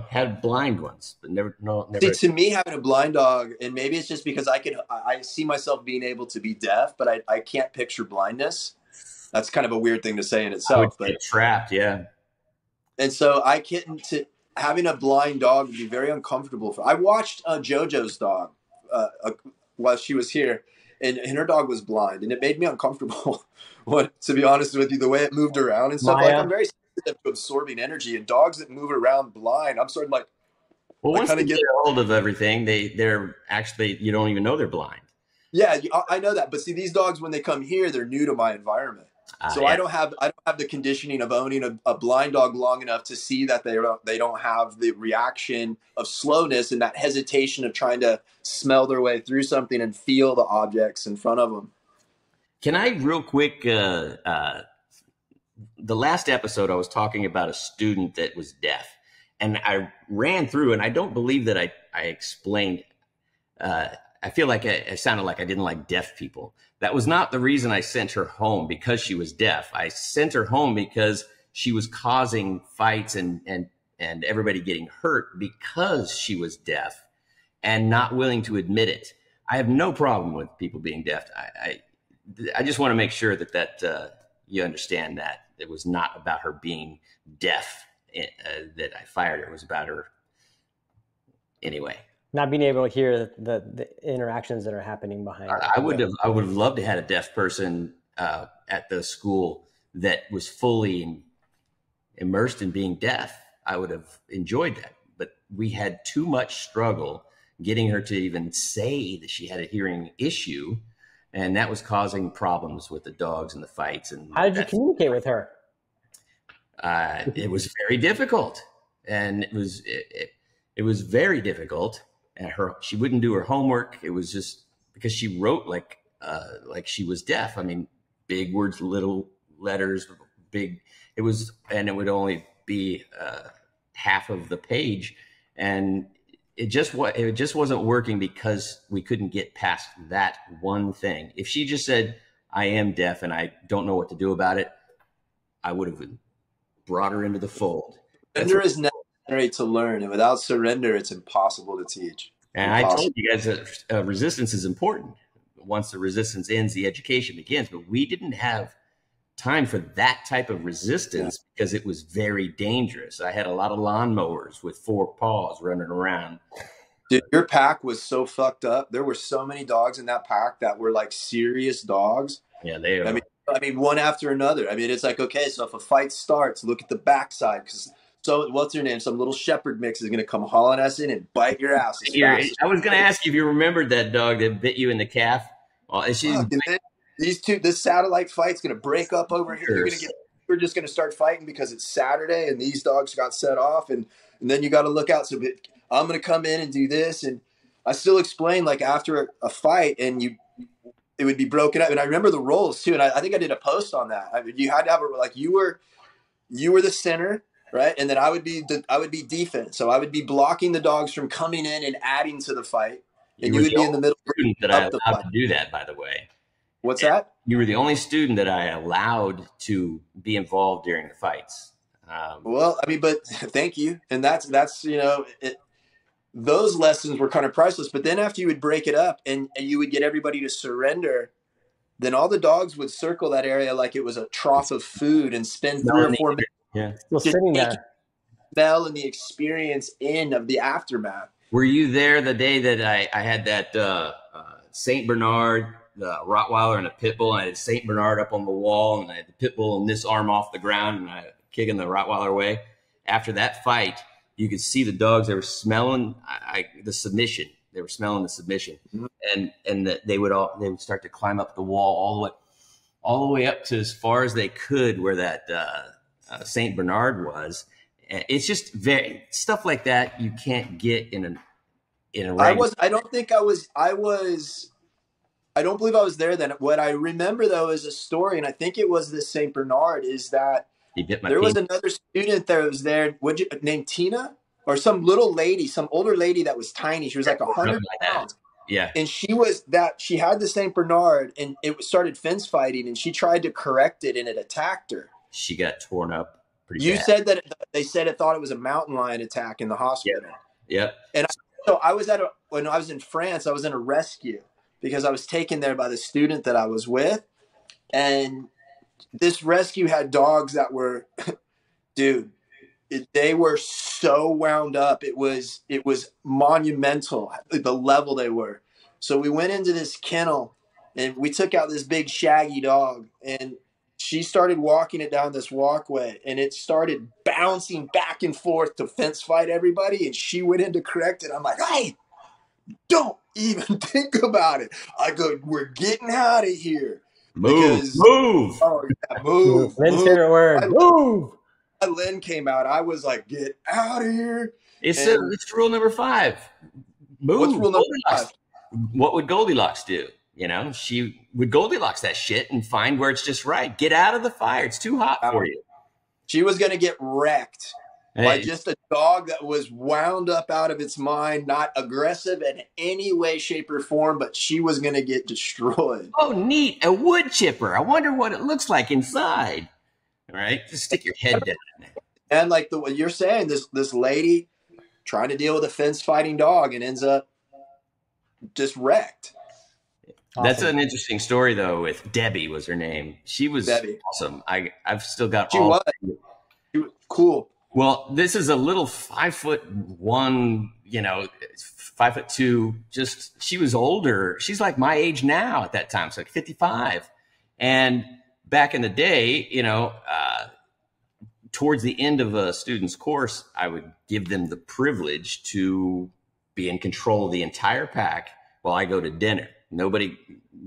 had blind ones, but never no. Never. See, to me, having a blind dog, and maybe it's just because I can, I see myself being able to be deaf, but I, I can't picture blindness. That's kind of a weird thing to say in itself. but trapped, yeah. and so I couldn't. To, having a blind dog would be very uncomfortable. For, I watched uh, JoJo's dog uh, uh, while she was here, and, and her dog was blind, and it made me uncomfortable. what to be honest with you, the way it moved around and stuff. Maya. Like I'm very sensitive to absorbing energy, and dogs that move around blind, I'm sort of like, Well, once they get- hold of everything, they they're actually you don't even know they're blind. yeah, I know that. But see, these dogs when they come here, they're new to my environment. Uh, So yeah. I don't have I don't have the conditioning of owning a, a blind dog long enough to see that they don't they don't have the reaction of slowness and that hesitation of trying to smell their way through something and feel the objects in front of them. Can I real quick? Uh, uh, the last episode, I was talking about a student that was deaf, and I ran through, and I don't believe that I I explained. Uh, I feel like I, I sounded like I didn't like deaf people. That was not the reason I sent her home because she was deaf. I sent her home because she was causing fights and and and everybody getting hurt because she was deaf and not willing to admit it. I have no problem with people being deaf. I, I I just want to make sure that that uh, you understand that it was not about her being deaf uh, that I fired her. It was about her anyway. Not being able to hear the, the interactions that are happening behind. I, I would have I would have loved to had a deaf person uh, at the school that was fully immersed in being deaf. I would have enjoyed that, but we had too much struggle getting her to even say that she had a hearing issue, and that was causing problems with the dogs and the fights. And How did you communicate with her? uh, it was very difficult, and it was it, it, it was very difficult. And her she wouldn't do her homework. It was just because she wrote like uh, like she was deaf. I mean, big words, little letters, big. It was, and it would only be uh, half of the page, and it just wa- it just wasn't working because we couldn't get past that one thing. If she just said, "I am deaf and I don't know what to do about it," I would have brought her into the fold. And there is is necessary to learn, and without surrender, it's impossible to teach. And I told you guys that uh, resistance is important. Once the resistance ends, the education begins. But we didn't have time for that type of resistance because it was very dangerous. I had a lot of lawnmowers with four paws running around. Dude, your pack was so fucked up. There were so many dogs in that pack that were like serious dogs. Yeah, they are. I mean, I mean, one after another. I mean, it's like okay, so if a fight starts, look at the backside because so what's her name? Some little shepherd mix is gonna come hauling us in and bite your ass. fast I was going to ask you if you remembered that dog that bit you in the calf. Oh, she's Fuck, and these two, this satellite fight's gonna break up over here. You're gonna get, we're just gonna start fighting because it's Saturday and these dogs got set off, and and then you got to look out. So but I'm gonna come in and do this, and I still explain like after a fight, and you, it would be broken up. And I remember the roles too, and I, I think I did a post on that. I mean, you had to have a like you were, you were the center. Right, and then I would be the, I would be defense, so I would be blocking the dogs from coming in and adding to the fight, and you were would be in the middle. student that I of the allowed to do that, by the way. What's that? You were the only student that I allowed to be involved during the fights. Um, Well, I mean, but thank you, and that's that's you know, it, those lessons were kind of priceless. But then after you would break it up and, and you would get everybody to surrender, then all the dogs would circle that area like it was a trough of food and spend three or four minutes yeah. Still Just sitting take there. smell and the experience in of the aftermath. Were you there the day that I, I had that uh, uh, Saint Bernard, the Rottweiler, and a pit bull? And I had Saint Bernard up on the wall, and I had the pit bull and this arm off the ground, and I kicking the Rottweiler away. After that fight, you could see the dogs. They were smelling I, I, the submission. They were smelling the submission, Mhm. and and that they would all they would start to climb up the wall all the way, all the way up to as far as they could where that uh, uh, Saint Bernard was. It's just very stuff like that you can't get in an in a I was. I don't think I was. I was. I don't believe I was there then. What I remember though is a story, and I think it was this Saint Bernard. Is that He bit my there was another student that was there what you, named tina or some little lady some older lady that was tiny she was like a hundred like pounds yeah. and she was that she had the saint bernard and it started fence fighting and she tried to correct it and it attacked her She got torn up pretty you bad. said that it, they said it thought it was a mountain lion attack in the hospital yep. And so i was at a when i was in france i was in a rescue because i was taken there by the student that i was with and this rescue had dogs that were dude they were so wound up. It was it was monumental the level they were. So we went into this kennel and we took out this big shaggy dog and she started walking it down this walkway and it started bouncing back and forth to fence fight everybody and she went in to correct it. I'm like, hey, don't even think about it. I go, we're getting out of here. Move, Because- move. Oh yeah, move. Linn's move. favorite word. I- Move. When Linn came out, I was like, get out of here. It's uh, a, it's rule number five. Move. What's rule number Goldilocks. five? What would Goldilocks do? You know, she would Goldilocks that shit and find where it's just right. Get out of the fire. It's too hot for you. She was gonna get wrecked by just a dog that was wound up out of its mind, not aggressive in any way, shape, or form, but she was gonna get destroyed. oh, neat. A wood chipper. I wonder what it looks like inside. All right. Just stick your head down. And like the what you're saying, this this lady trying to deal with a fence fighting dog and ends up just wrecked. That's an interesting story, though. With Debbie was her name. She was Debbie. awesome. I I've still got She all. was. She was cool. Well, this is a little five foot one, you know, five foot two. Just she was older. She's like my age now at that time, so like fifty five. And back in the day, you know, uh, towards the end of a student's course, I would give them the privilege to be in control of the entire pack while I go to dinner. Nobody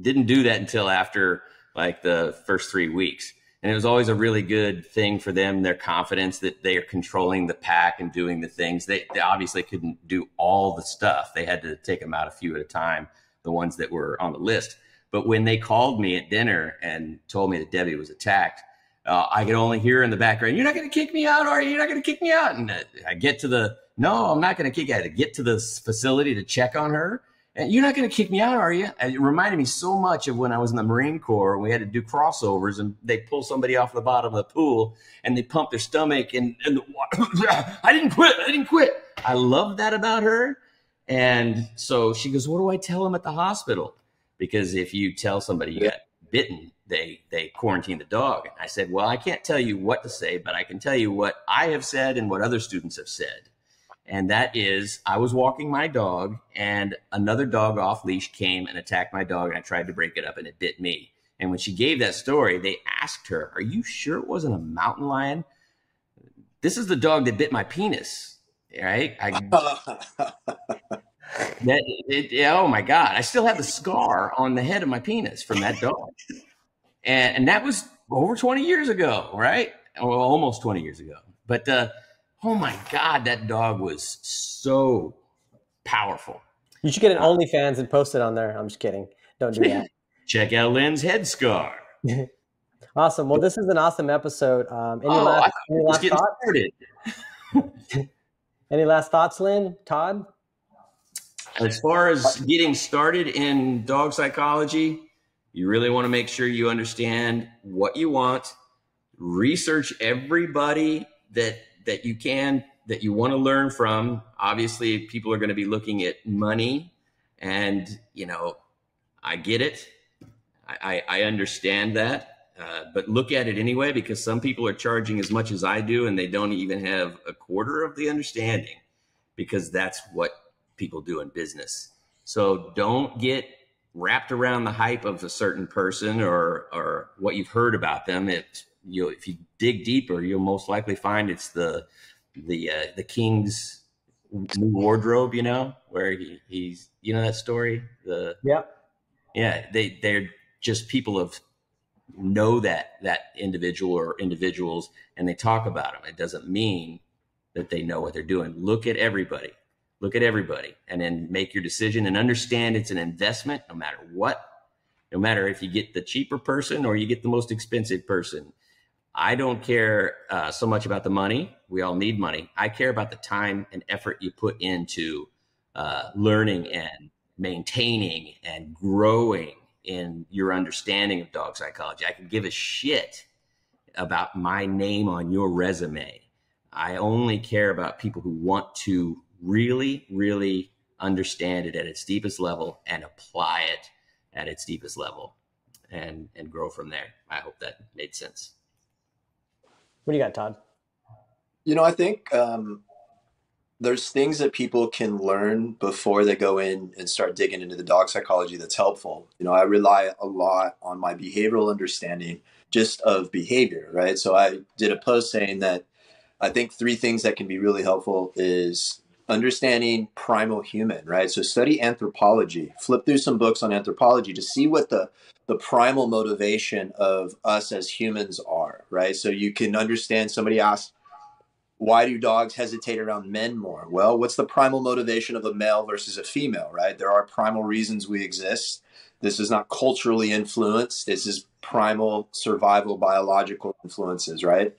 didn't do that until after like the first three weeks. And it was always a really good thing for them, their confidence that they are controlling the pack and doing the things. They, they obviously couldn't do all the stuff. They had to take them out a few at a time, the ones that were on the list. But when they called me at dinner and told me that Debbie was attacked, uh, I could only hear in the background, "You're not going to kick me out, are you? You're not going to kick me out." And uh, I get to the, "No, I'm not going to kick you." I had to get to the facility to check on her, you're not going to kick me out, are you? And it reminded me so much of when I was in the Marine Corps. and We had to do crossovers, and they pull somebody off the bottom of the pool, and they pump their stomach, and and the water. I didn't quit. I didn't quit. I love that about her. And so she goes, "What do I tell them at the hospital?" Because if you tell somebody you got bitten, they they quarantine the dog. And I said, "Well, I can't tell you what to say, but I can tell you what I have said and what other students have said." And that is, I was walking my dog, and another dog off leash came and attacked my dog, and I tried to break it up, and it bit me. And when she gave that story, they asked her, "Are you sure it wasn't a mountain lion?" This is the dog that bit my penis, right? I that it, oh my god i still have the scar on the head of my penis from that dog and and that was over 20 years ago right well almost 20 years ago but uh oh my god that dog was so powerful You should get an OnlyFans and post it on there. I'm just kidding. Don't do that. check out linn's head scar awesome. Well, this is an awesome episode. Um, any oh, last, any last thoughts? started Any last thoughts, Linn? Todd? As far as getting started in dog psychology, you really want to make sure you understand what you want. Research everybody that that you can that you want to learn from. Obviously, people are going to be looking at money, and you know, I get it. I, I, understand that, uh, but look at it anyway because some people are charging as much as I do, and they don't even have a quarter of the understanding because that's what people do in business. So don't get wrapped around the hype of a certain person or or what you've heard about them. It you if you dig deeper, you'll most likely find it's the the uh, the king's new wardrobe. You know where he, he's you know that story. The Yep. yeah they they're just people of know that that individual or individuals and they talk about them. It doesn't mean that they know what they're doing. Look at everybody look at everybody and then make your decision and understand it's an investment no matter what no matter if you get the cheaper person or you get the most expensive person i don't care uh, so much about the money we all need money i care about the time and effort you put into uh, learning and maintaining and growing in your understanding of dog psychology i can give a shit about my name on your resume i only care about people who want to really, really understand it at its deepest level and apply it at its deepest level and and grow from there. I hope that made sense. What do you got, Todd? You know, I think um, there's things that people can learn before they go in and start digging into the dog psychology that's helpful. You know, I rely a lot on my behavioral understanding just of behavior, right? So I did a post saying that I think three things that can be really helpful is understanding primal human, right? So study anthropology, flip through some books on anthropology to see what the the primal motivation of us as humans are, right? So you can understand somebody asked why do dogs hesitate around men more? Well, what's the primal motivation of a male versus a female, right? There are primal reasons we exist. This is not culturally influenced. This is primal survival biological influences, right?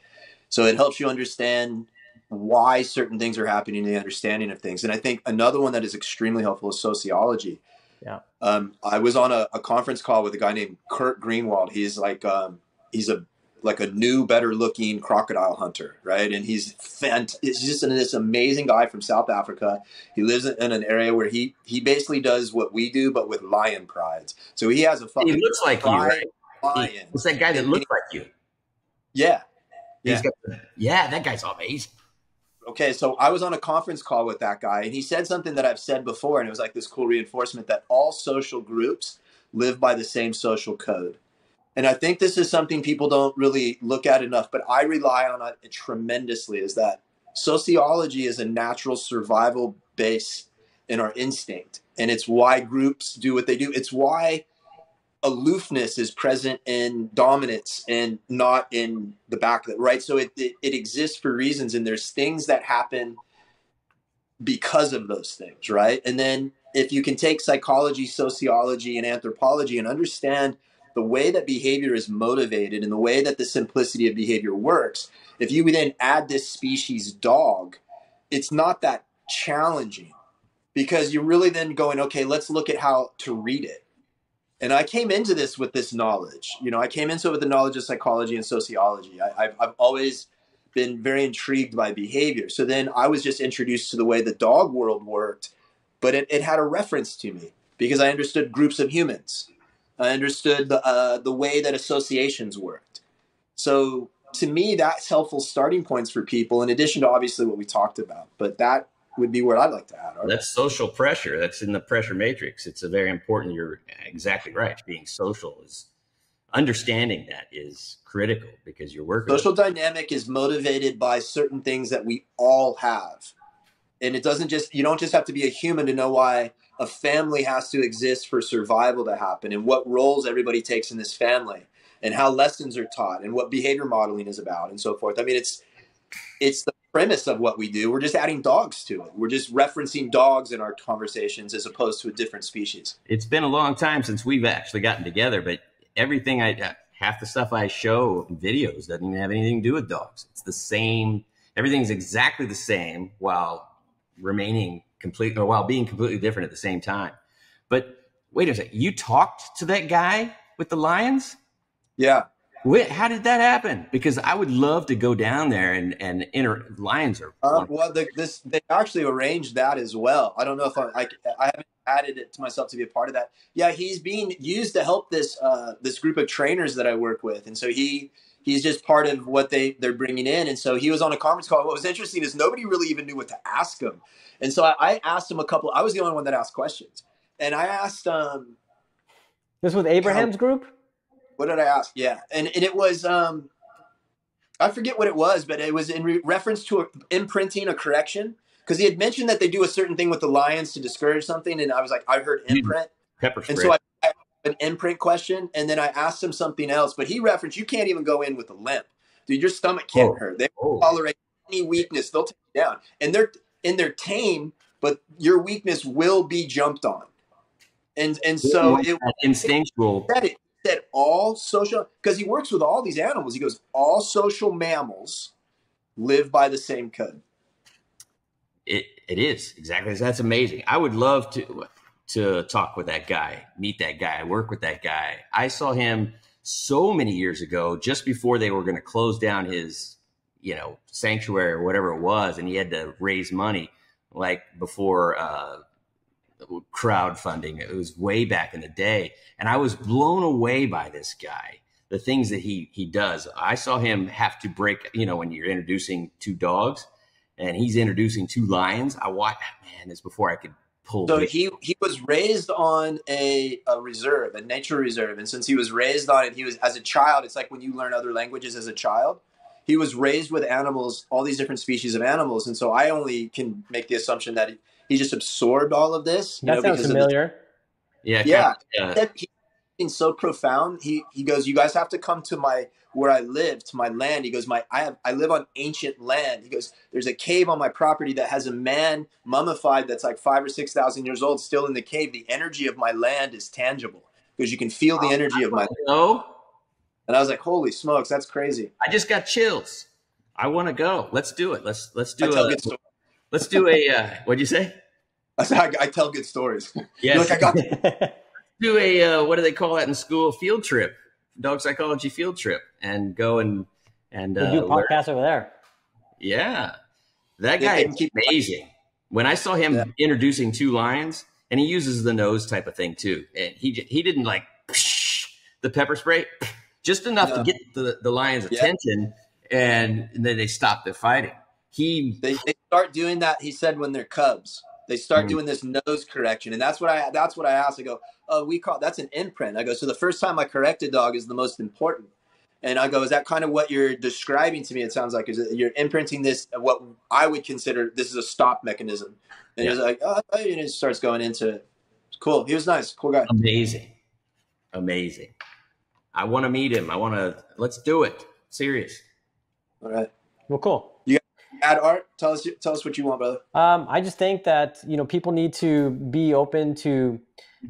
So it helps you understand why certain things are happening, in the understanding of things. And I think another one that is extremely helpful is sociology. Yeah. Um, I was on a, a, conference call with a guy named Kurt Greenwald. He's like um, he's a like a new, better looking crocodile hunter, right? And he's fant- he's just an, this amazing guy from South Africa. He lives in an area where he he basically does what we do, but with lion prides. So he has a fucking. He looks like you, right? Lion. It's that guy that looks like you. Yeah. Yeah. Got, yeah, that guy's amazing. Okay, so I was on a conference call with that guy, and he said something that I've said before, and it was like this cool reinforcement that all social groups live by the same social code. And I think this is something people don't really look at enough, but I rely on it tremendously is that sociology is a natural survival base in our instinct. And it's why groups do what they do. It's why aloofness is present in dominance and not in the back of it, right? So it, it, it exists for reasons, and there's things that happen because of those things, right? And then if you can take psychology, sociology, and anthropology and understand the way that behavior is motivated and the way that the simplicity of behavior works, if you then add this species dog, it's not that challenging because you're really then going, okay, let's look at how to read it. And I came into this with this knowledge. You know, I came into it with the knowledge of psychology and sociology. I, have I've always been very intrigued by behavior. So then I was just introduced to the way the dog world worked, but it, it had a reference to me because I understood groups of humans I understood the, uh, the way that associations worked. So to me, that's helpful starting points for people, in addition to obviously what we talked about. But that would be where I'd like to add. That's social pressure. That's in the pressure matrix. It's a very important. You're exactly right. Being social is understanding that is critical because you're working. Social dynamic is motivated by certain things that we all have, and it doesn't just. You don't just have to be a human to know why a family has to exist for survival to happen and what roles everybody takes in this family and how lessons are taught and what behavior modeling is about and so forth. I mean, it's it's the premise of what we do. We're just adding dogs to it. We're just referencing dogs in our conversations as opposed to a different species. It's been a long time since we've actually gotten together, but everything I half the stuff I show in videos doesn't even have anything to do with dogs. It's the same. Everything's exactly the same while remaining completely while being completely different at the same time. But wait a second, you talked to that guy with the Lions? Yeah. Wait, how did that happen? Because I would love to go down there and and enter. Lions are uh, well. The, this they actually arranged that as well. I don't know if I, I, I haven't added it to myself to be a part of that. Yeah, he's being used to help this uh, this group of trainers that I work with, and so he he's just part of what they they're bringing in. And so he was on a conference call. What was interesting is nobody really even knew what to ask him. And so I, I asked him a couple. I was the only one that asked questions, and I asked. um This was Abraham's how, group. What did I ask? Yeah, and and it was. um I forget what it was, but it was in re- reference to a, imprinting a correction because he had mentioned that they do a certain thing with the lions to discourage something, and I was like, I heard imprint, pepper spray. and so I, I an imprint question, and then I asked him something else, but he referenced you can't even go in with a limp, dude. Your stomach can't oh. hurt. They oh. tolerate any weakness; they'll take you down, and they're and they're tame, but your weakness will be jumped on. And and so it instinctual. Said it said all social because he works with all these animals. He goes, all social mammals live by the same code. It it is exactly. That's amazing. I would love to to talk with that guy, meet that guy, work with that guy. I saw him so many years ago, just before they were going to close down his you know sanctuary or whatever it was, and he had to raise money like before uh, crowdfunding. It was way back in the day, and I was blown away by this guy. the things that he he does. I saw him have to break. You know, when you're introducing two dogs, and he's introducing two lions. I watched. Man, this before I could pull. So this. he he was raised on a, a reserve, a nature reserve, and since he was raised on it, he was as a child. It's like when you learn other languages as a child. He was raised with animals, all these different species of animals, and so I only can make the assumption that he, he just absorbed all of this. You That know, sounds because the- familiar. yeah, Yeah. kinda, uh, he being so profound. He he goes, you guys have to come to my where I live, to my land. He goes, my I have I live on ancient land. He goes, there's a cave on my property that has a man mummified that's like five or six thousand years old, still in the cave. The energy of my land is tangible because you can feel the energy of my. no, And I was like, holy smokes, that's crazy. I just got chills. I want to go. Let's do it. Let's let's do a let's do a uh, what'd you say? I, I, tell good stories. You're Yes, like, I got do a uh, what do they call that in school? Field trip, dog psychology field trip, and go and and we uh, do learn- over there. Yeah, that guy they is keep- amazing. When I saw him Yeah. introducing two lions, and he uses the nose type of thing too, and he j- he didn't like the pepper spray, just enough No. to get the the lion's Yeah. attention, and then they stop the fighting. He they, they start doing that he said when they're cubs they start Mhm. doing this nose correction and that's what i that's what i asked i go oh we call that's an imprint i go so the first time i correct a dog is the most important and i go is that kind of what you're describing to me it sounds like is it, you're imprinting this what i would consider this is a stop mechanism and Yeah. he's like oh and it starts going into it cool he was nice cool guy amazing, amazing. I want to meet him. I want to. Let's do it. Serious. all right Well, cool. Add art tell us tell us what you want brother Um, I just think that you know people need to be open to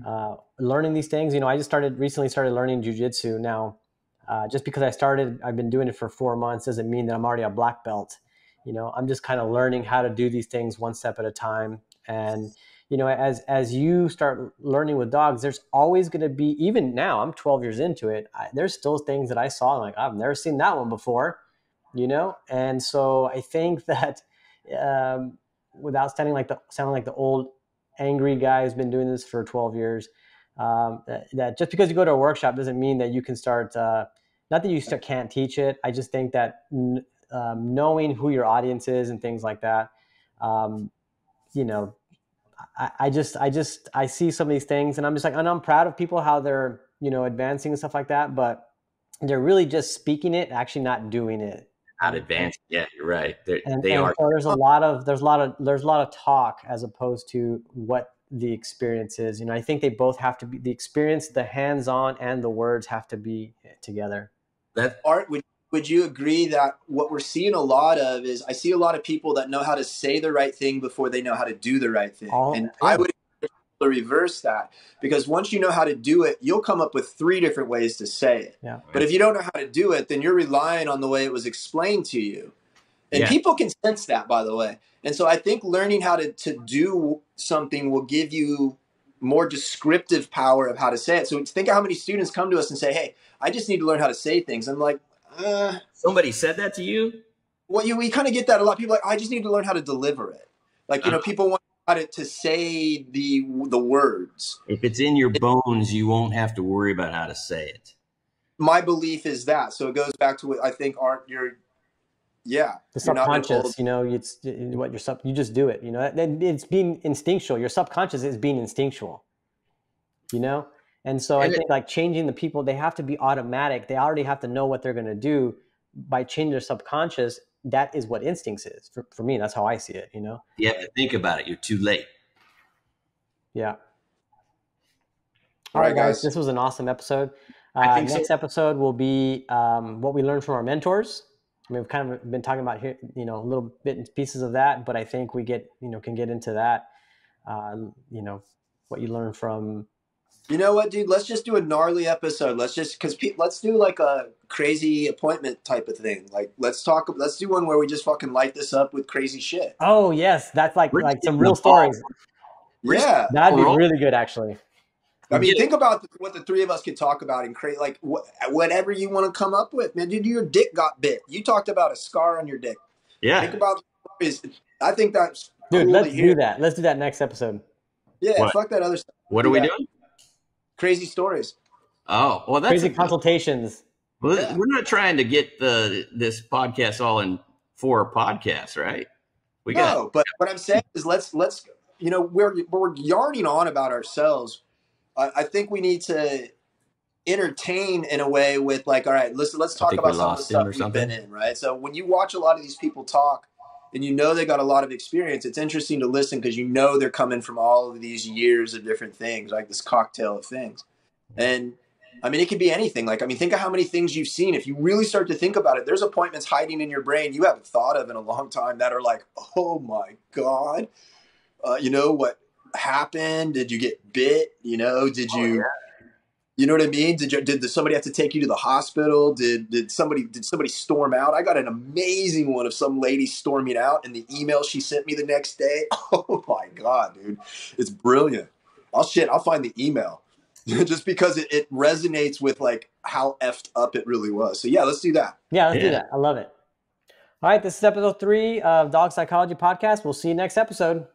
uh, learning these things. You know, I just started recently started learning jujitsu. Now, uh, just because I started, I've been doing it for four months doesn't mean that I'm already a black belt. You know, I'm just kind of learning how to do these things one step at a time. And you know, as as you start learning with dogs, there's always going to be. Even now, I'm 12 years into it. I, there's still things that I saw like I've never seen that one before. You know, and so I think that. Um, without sounding like the sounding like the old angry guy who's been doing this for 12 years. Um, that, that just because you go to a workshop doesn't mean that you can start. Uh, not that you still can't teach it. I just think that n- um, knowing who your audience is and things like that, um, you know, I, I just I just I see some of these things and I'm just like and I'm proud of people how they're you know advancing and stuff like that, but they're really just speaking it, actually not doing it Not advanced. Yeah, you're right. They're, and, they and are. so there's a lot of there's a lot of there's a lot of talk as opposed to what the experience is you know i think they both have to be the experience the hands-on and the words have to be together That art would would you agree that what we're seeing a lot of is i see a lot of people that know how to say the right thing before they know how to do the right thing All- and yeah. i would reverse that because once you know how to do it you'll come up with three different ways to say it Yeah. but if you don't know how to do it then you're relying on the way it was explained to you and Yeah. people can sense that by the way and so i think learning how to, to do something will give you more descriptive power of how to say it so think of how many students come to us and say hey i just need to learn how to say things i'm like uh, somebody said that to you. well, you we kind of get that a lot. People are like, I just need to learn how to deliver it. Like you know, Uh-huh. people want how to, to say the the words. If it's in your bones, you won't have to worry about how to say it. My belief is that. So it goes back to what I think aren't your, yeah, the you're not gonna subconscious you know it's what your sub you just do it you know that- it's being instinctual your subconscious is being instinctual you know and so i And it- think like changing the people they have to be automatic they already have to know what they're going to do by changing their subconscious that is what instincts is for, for me that's how i see it you know You have to think about it. You're too late. Yeah. All right, guys. This was an awesome episode. Uh, think so. next episode will be um, what we learned from our mentors. I mean, we've kind of been talking about here, you know, little bit and pieces of that, but I think we get, you know, can get into that. Um, you know, what you learn from. You know what, dude? Let's just do a gnarly episode. Let's just because pe- let's do like a crazy appointment type of thing. Like let's talk. Let's do one where we just fucking light this up with crazy shit. Oh yes, that's like We're like some real stories. Yeah, That'd be We're really good, actually. I mean, Yeah. think about the, what the three of us could talk about and create like wh- whatever you want to come up with, man. Dude, your dick got bit. You talked about a scar on your dick. Yeah. Think about is. I think that's Dude, cool let's to hear. do that. Let's do that next episode. Yeah, What? fuck that other stuff. What are we Yeah. doing? Crazy stories. Oh, well, that's Crazy a- consultations. Well, Yeah. we're not trying to get the this podcast all in four podcasts, right? We got no, but what I'm saying is let's let's you know we're we're yarning on about ourselves. I, I think we need to entertain in a way with like, all right, let's let's talk about we some of the stuff we've something. been in, right? So when you watch a lot of these people talk, and you know they got a lot of experience, it's interesting to listen because you know they're coming from all of these years of different things, like this cocktail of things, and. I mean, it could be anything. Like, I mean, think of how many things you've seen. If you really start to think about it, there's appointments hiding in your brain you haven't thought of in a long time that are like, oh my God. Uh, you know what happened? Did you get bit? You know, did you, you know what I mean? Did you, did somebody have to take you to the hospital? Did, did somebody, did somebody storm out? I got an amazing one of some lady storming out and the email she sent me the next day. Oh my God, dude. It's brilliant. I'll shit. I'll find the email. just because it, it resonates with like how effed up it really was. So yeah, let's do that. Yeah, let's do that. I love it. All right, this is episode three of Dog Psychology Podcast. We'll see you next episode.